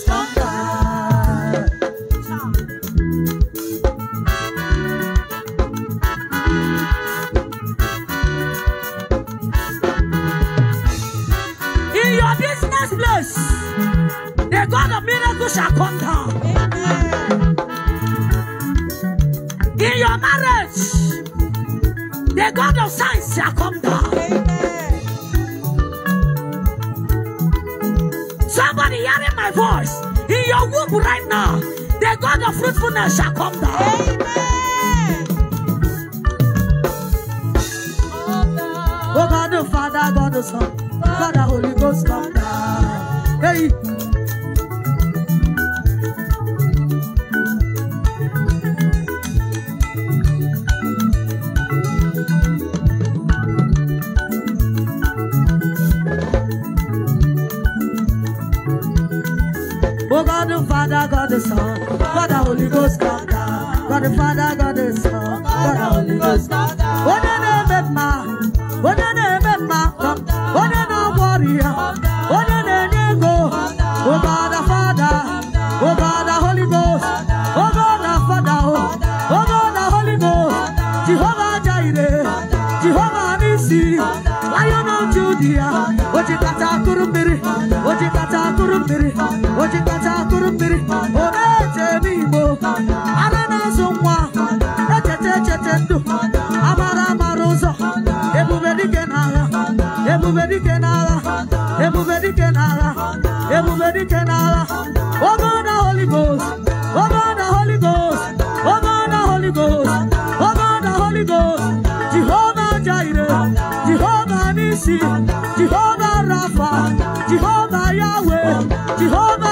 miracle shall come In your marriage, the God of science shall come down. Somebody hearing my voice, in your womb right now, the God of fruitfulness shall come down. Amen. Oh God the Father, God the Son, God the Holy Ghost, come down. Hey. God the Son, God the Holy Ghost down. God. The Father, God the Son, God the Holy Ghost come Jehovah Rapha, Jehovah Yahweh, Jehovah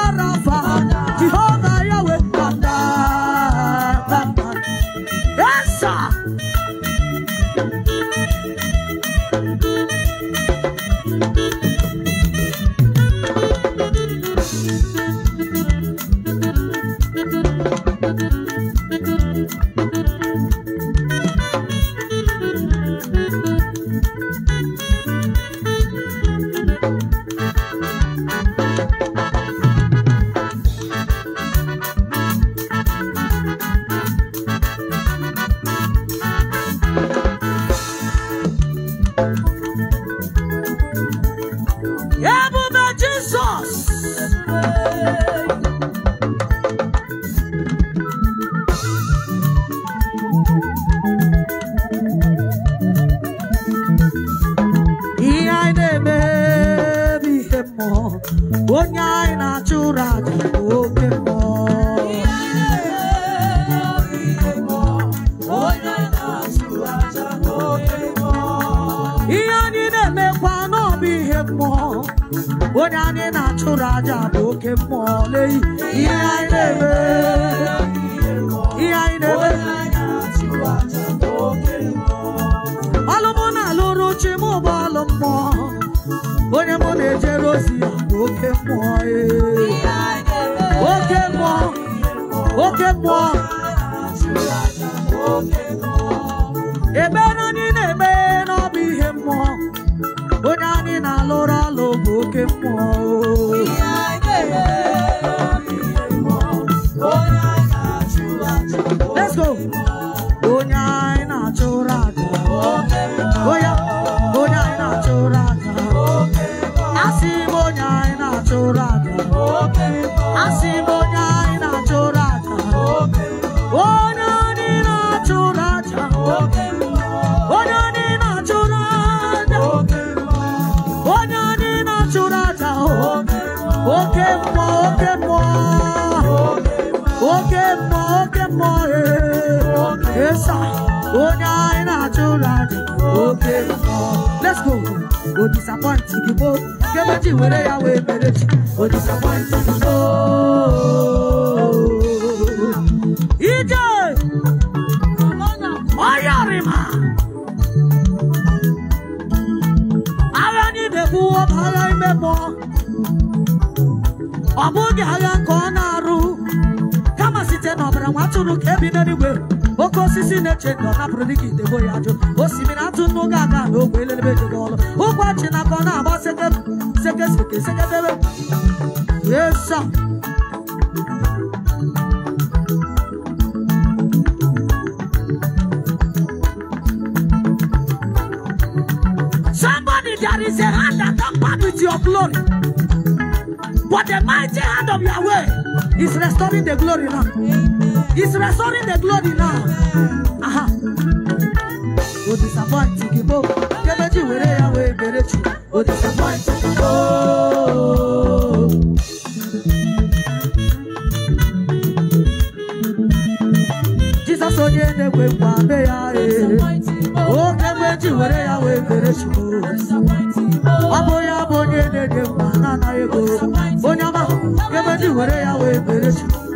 more. Esa, oda ina chola di oke. Let's go. O disappoint di bo. Kemeji were ya we mereji. Disappoint di bo. Ije. Oyarima. Ara ni de bu o bara ime atụrụ ka ebi n'eluigwe. Oke osisi na-eche ndụ ọ napụrụ dịka idebo ya ajụ osimiri atụ nnụ ga-aga n'ogbe elelebe ejego ọlụ. Ụgwọ chi na ka ọ na-agba seke seke seke sekedebe yesa Somebody, there is a hand that tampered with your glory. But the mighty hand of Yahweh is restoring the glory now. He's restoring the glory now. Aha. oh, disappoint Tikibo. Kemeji were ya we oh, O disappoint Tikibo. Jesus oh, na-ekwe nkwa be oh, o kemeji were ya oh, berechu. Ọ bụ ya bụ onye na-enye nkwa na oh, ego. Onye ọma kemeji were ya we berechu.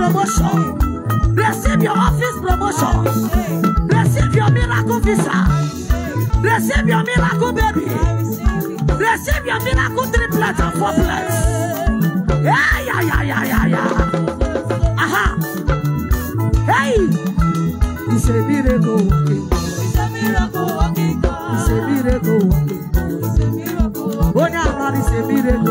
promotion, receive your office promotion, receive your miracle visa, receive your miracle baby, receive your miracle triplet and fourplets. Yeah, yeah, yeah, yeah, yeah, yeah. Aha. Hey! It's a miracle working. It's a miracle working. Onye amara is a miracle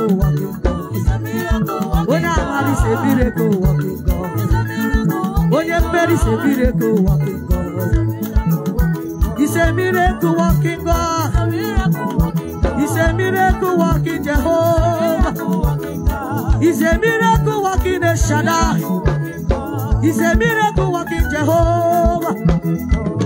Is a miracle working God. He's a miracle working God. He's a miracle working Jehovah. He's a miracle working El Shaddai. He's a miracle working Jehovah.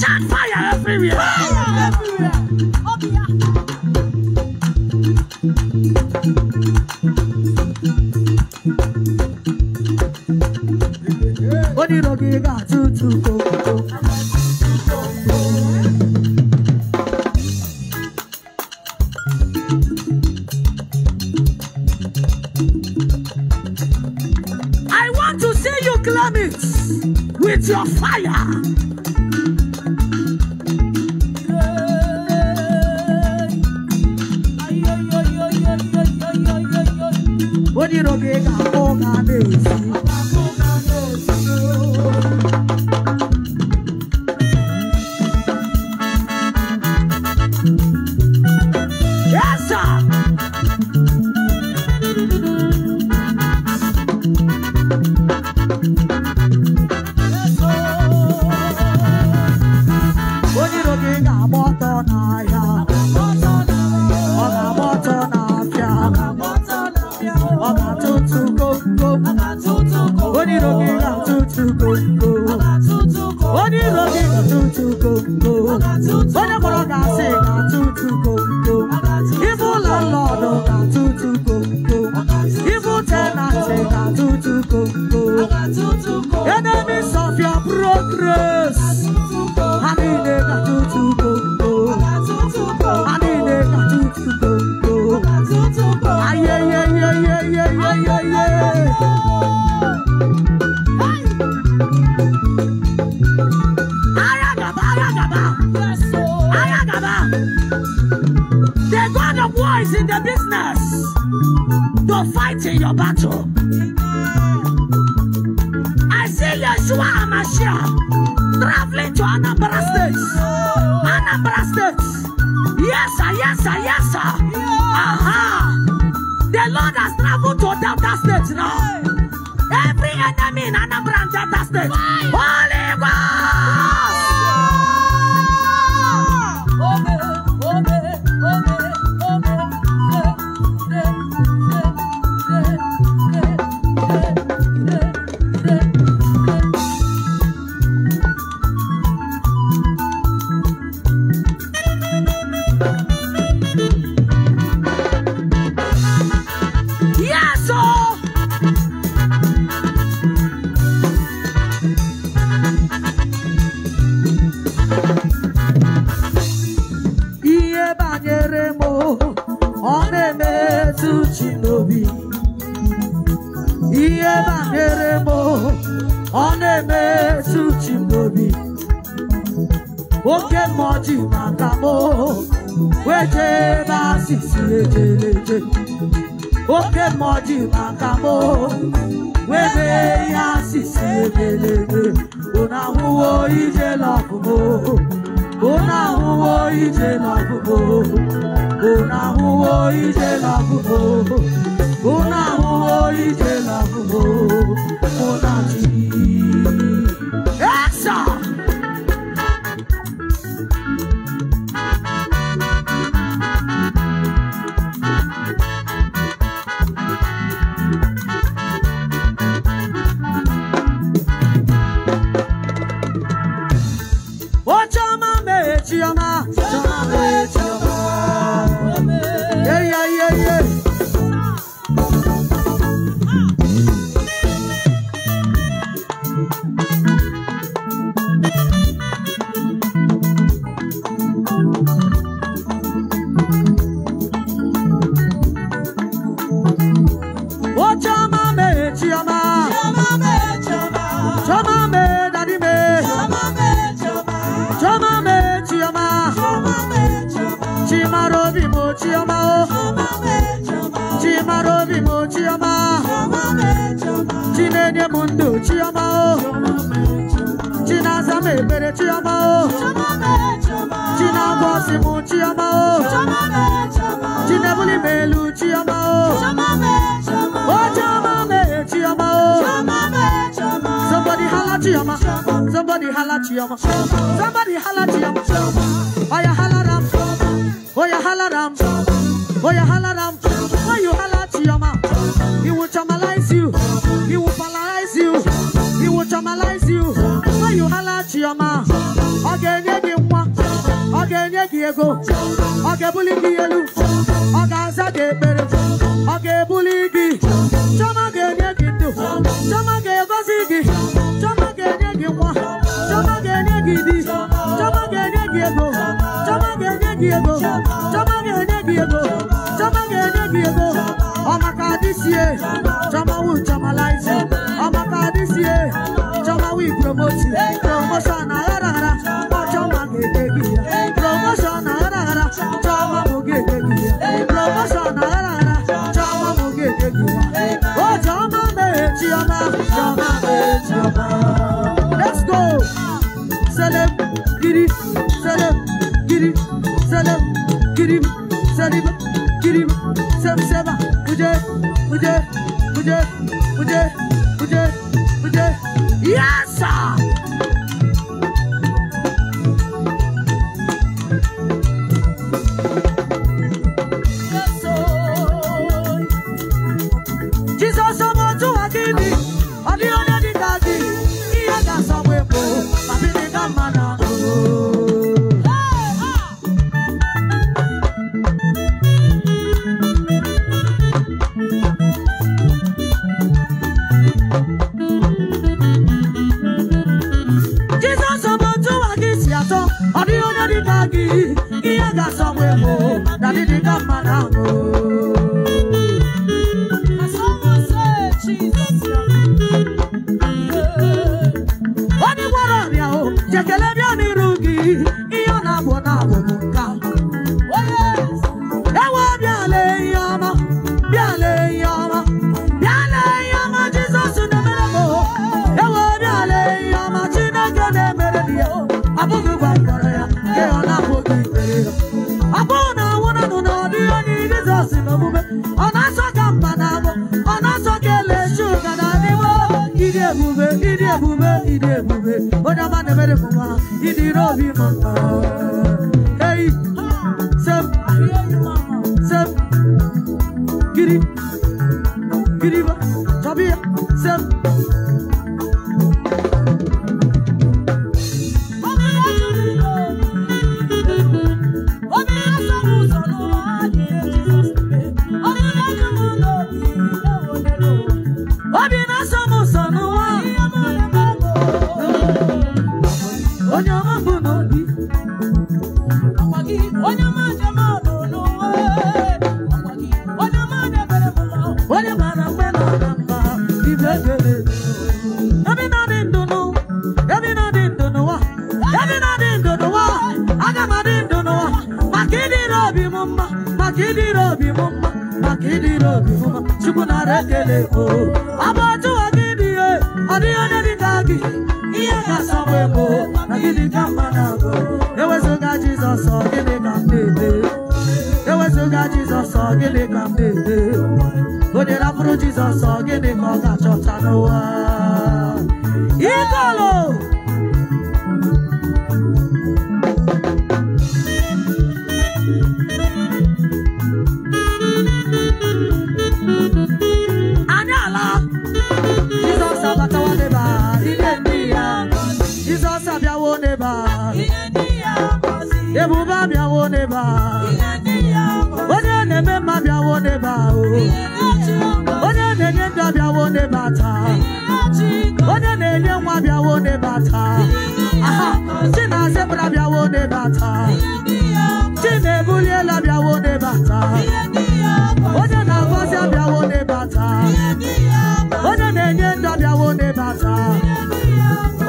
shot everywhere. Fire everywhere. banyere m ọ na-emetụ uche n'obi ihe banyere m ọ na-emetụ uche n'obi oke mmụọ ji maka m wee asịsị ejereje oke mmụọ maka m wee ihe asịsị ejereje bụ na ahụwo ijela ọgụgụ onye ahụwo ije n'ọgụgụ onye ahụwo chi Yeah. wa ikolo. Adala. Jesus abatawa neba idendiya Jesus abiawo neba. Ebuba abiawo neba. Onye na-eme mma abiawo neba oh. o n'ebata onye na-enye nwa bịawo n'ebata aha chi na-azebra bịawo n'ebata chi na-ebuliela bịawo n'ebata onye na-agọzi abịawo n'ebata onye na-enye ndụ abịawo n'ebata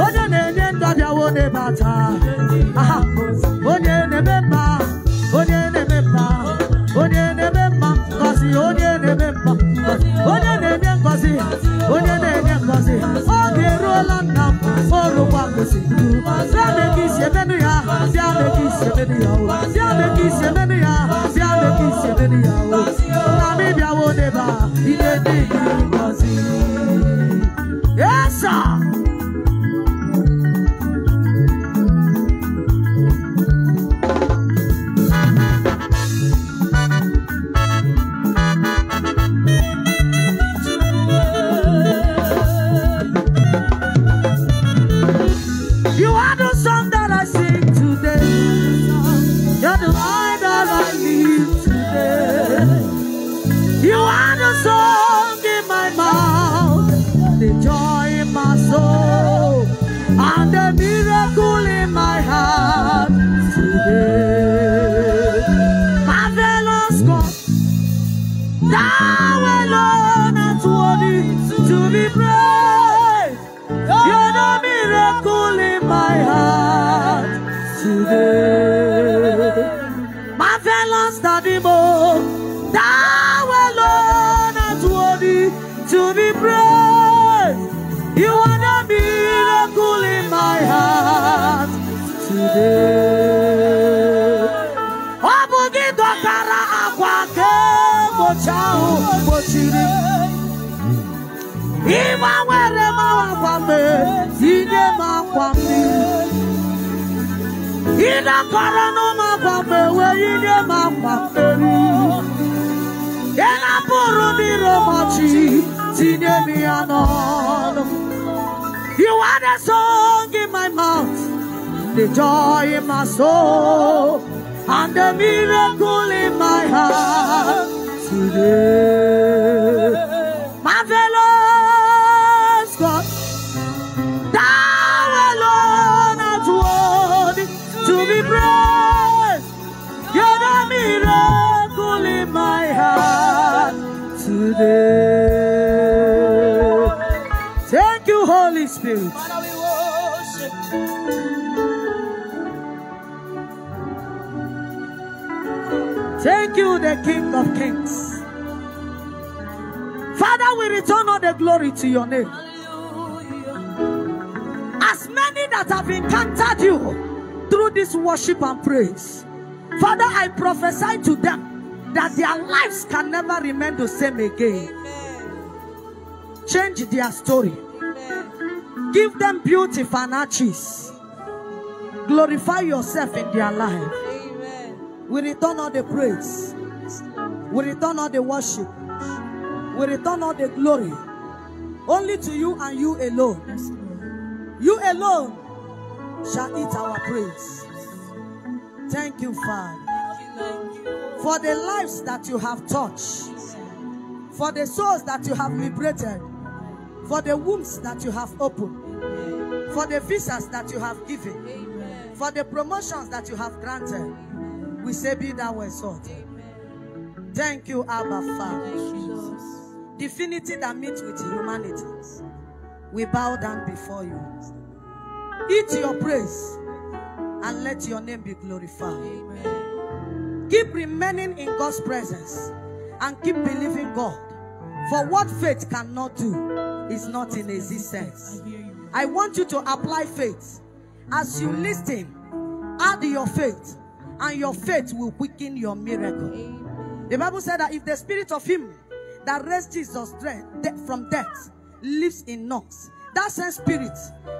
onye na-enye ndụ abịawo n'ebata aha Siameki Siamenia, Siameki Siamenia, Siameki Siamenia, Siameki Siamenia, Namibia Wodeba, Idedi. You are the song in my mouth, the joy in my soul, and the miracle in my heart today. Thank you, Holy Spirit. Father, we worship. Thank you, the King of Kings. Father, we return all the glory to your name. As many that have encountered you through this worship and praise, Father, I prophesy to them that their lives can never remain the same again. Amen. Change their story, Amen. give them beauty arches. Glorify yourself in their life. Amen. We return all the praise, we return all the worship, we return all the glory only to you and you alone. You alone shall eat our praise. Thank you, Father, Thank you, thank you. for the lives that you have touched, for the souls that you have liberated, for the wombs that you have opened, for the visas that you have given, for the promotions that you have granted. We say, Be thou exalted. Thank you, Abba Father. Divinity that meets with humanity. We bow down before you. Eat your praise and let your name be glorified. Amen. Keep remaining in God's presence and keep believing God. For what faith cannot do is not in existence. I hear you. I want you to apply faith. As you listen, add your faith, and your faith will quicken your miracle. The Bible said that if the spirit of him that raised Jesus from death lives in us, that same spirit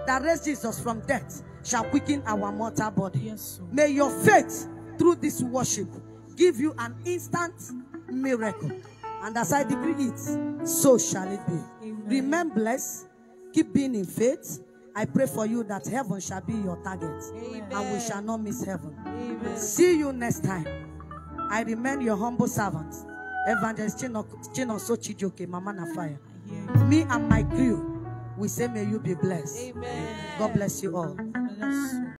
that raised Jesus from death shall quicken our mortal body. Yes, May your faith through this worship give you an instant miracle. And as I decree it, so shall it be. Amen. Remain blessed. Keep being in faith. I pray for you that heaven shall be your target. Amen. And we shall not miss heaven. Amen. See you next time. I remain your humble servant, Evangelist Chino Chinonso Chijioke, Mama na Fire. I hear you. Me and my crew, we say, May you be blessed. Amen. God bless you all.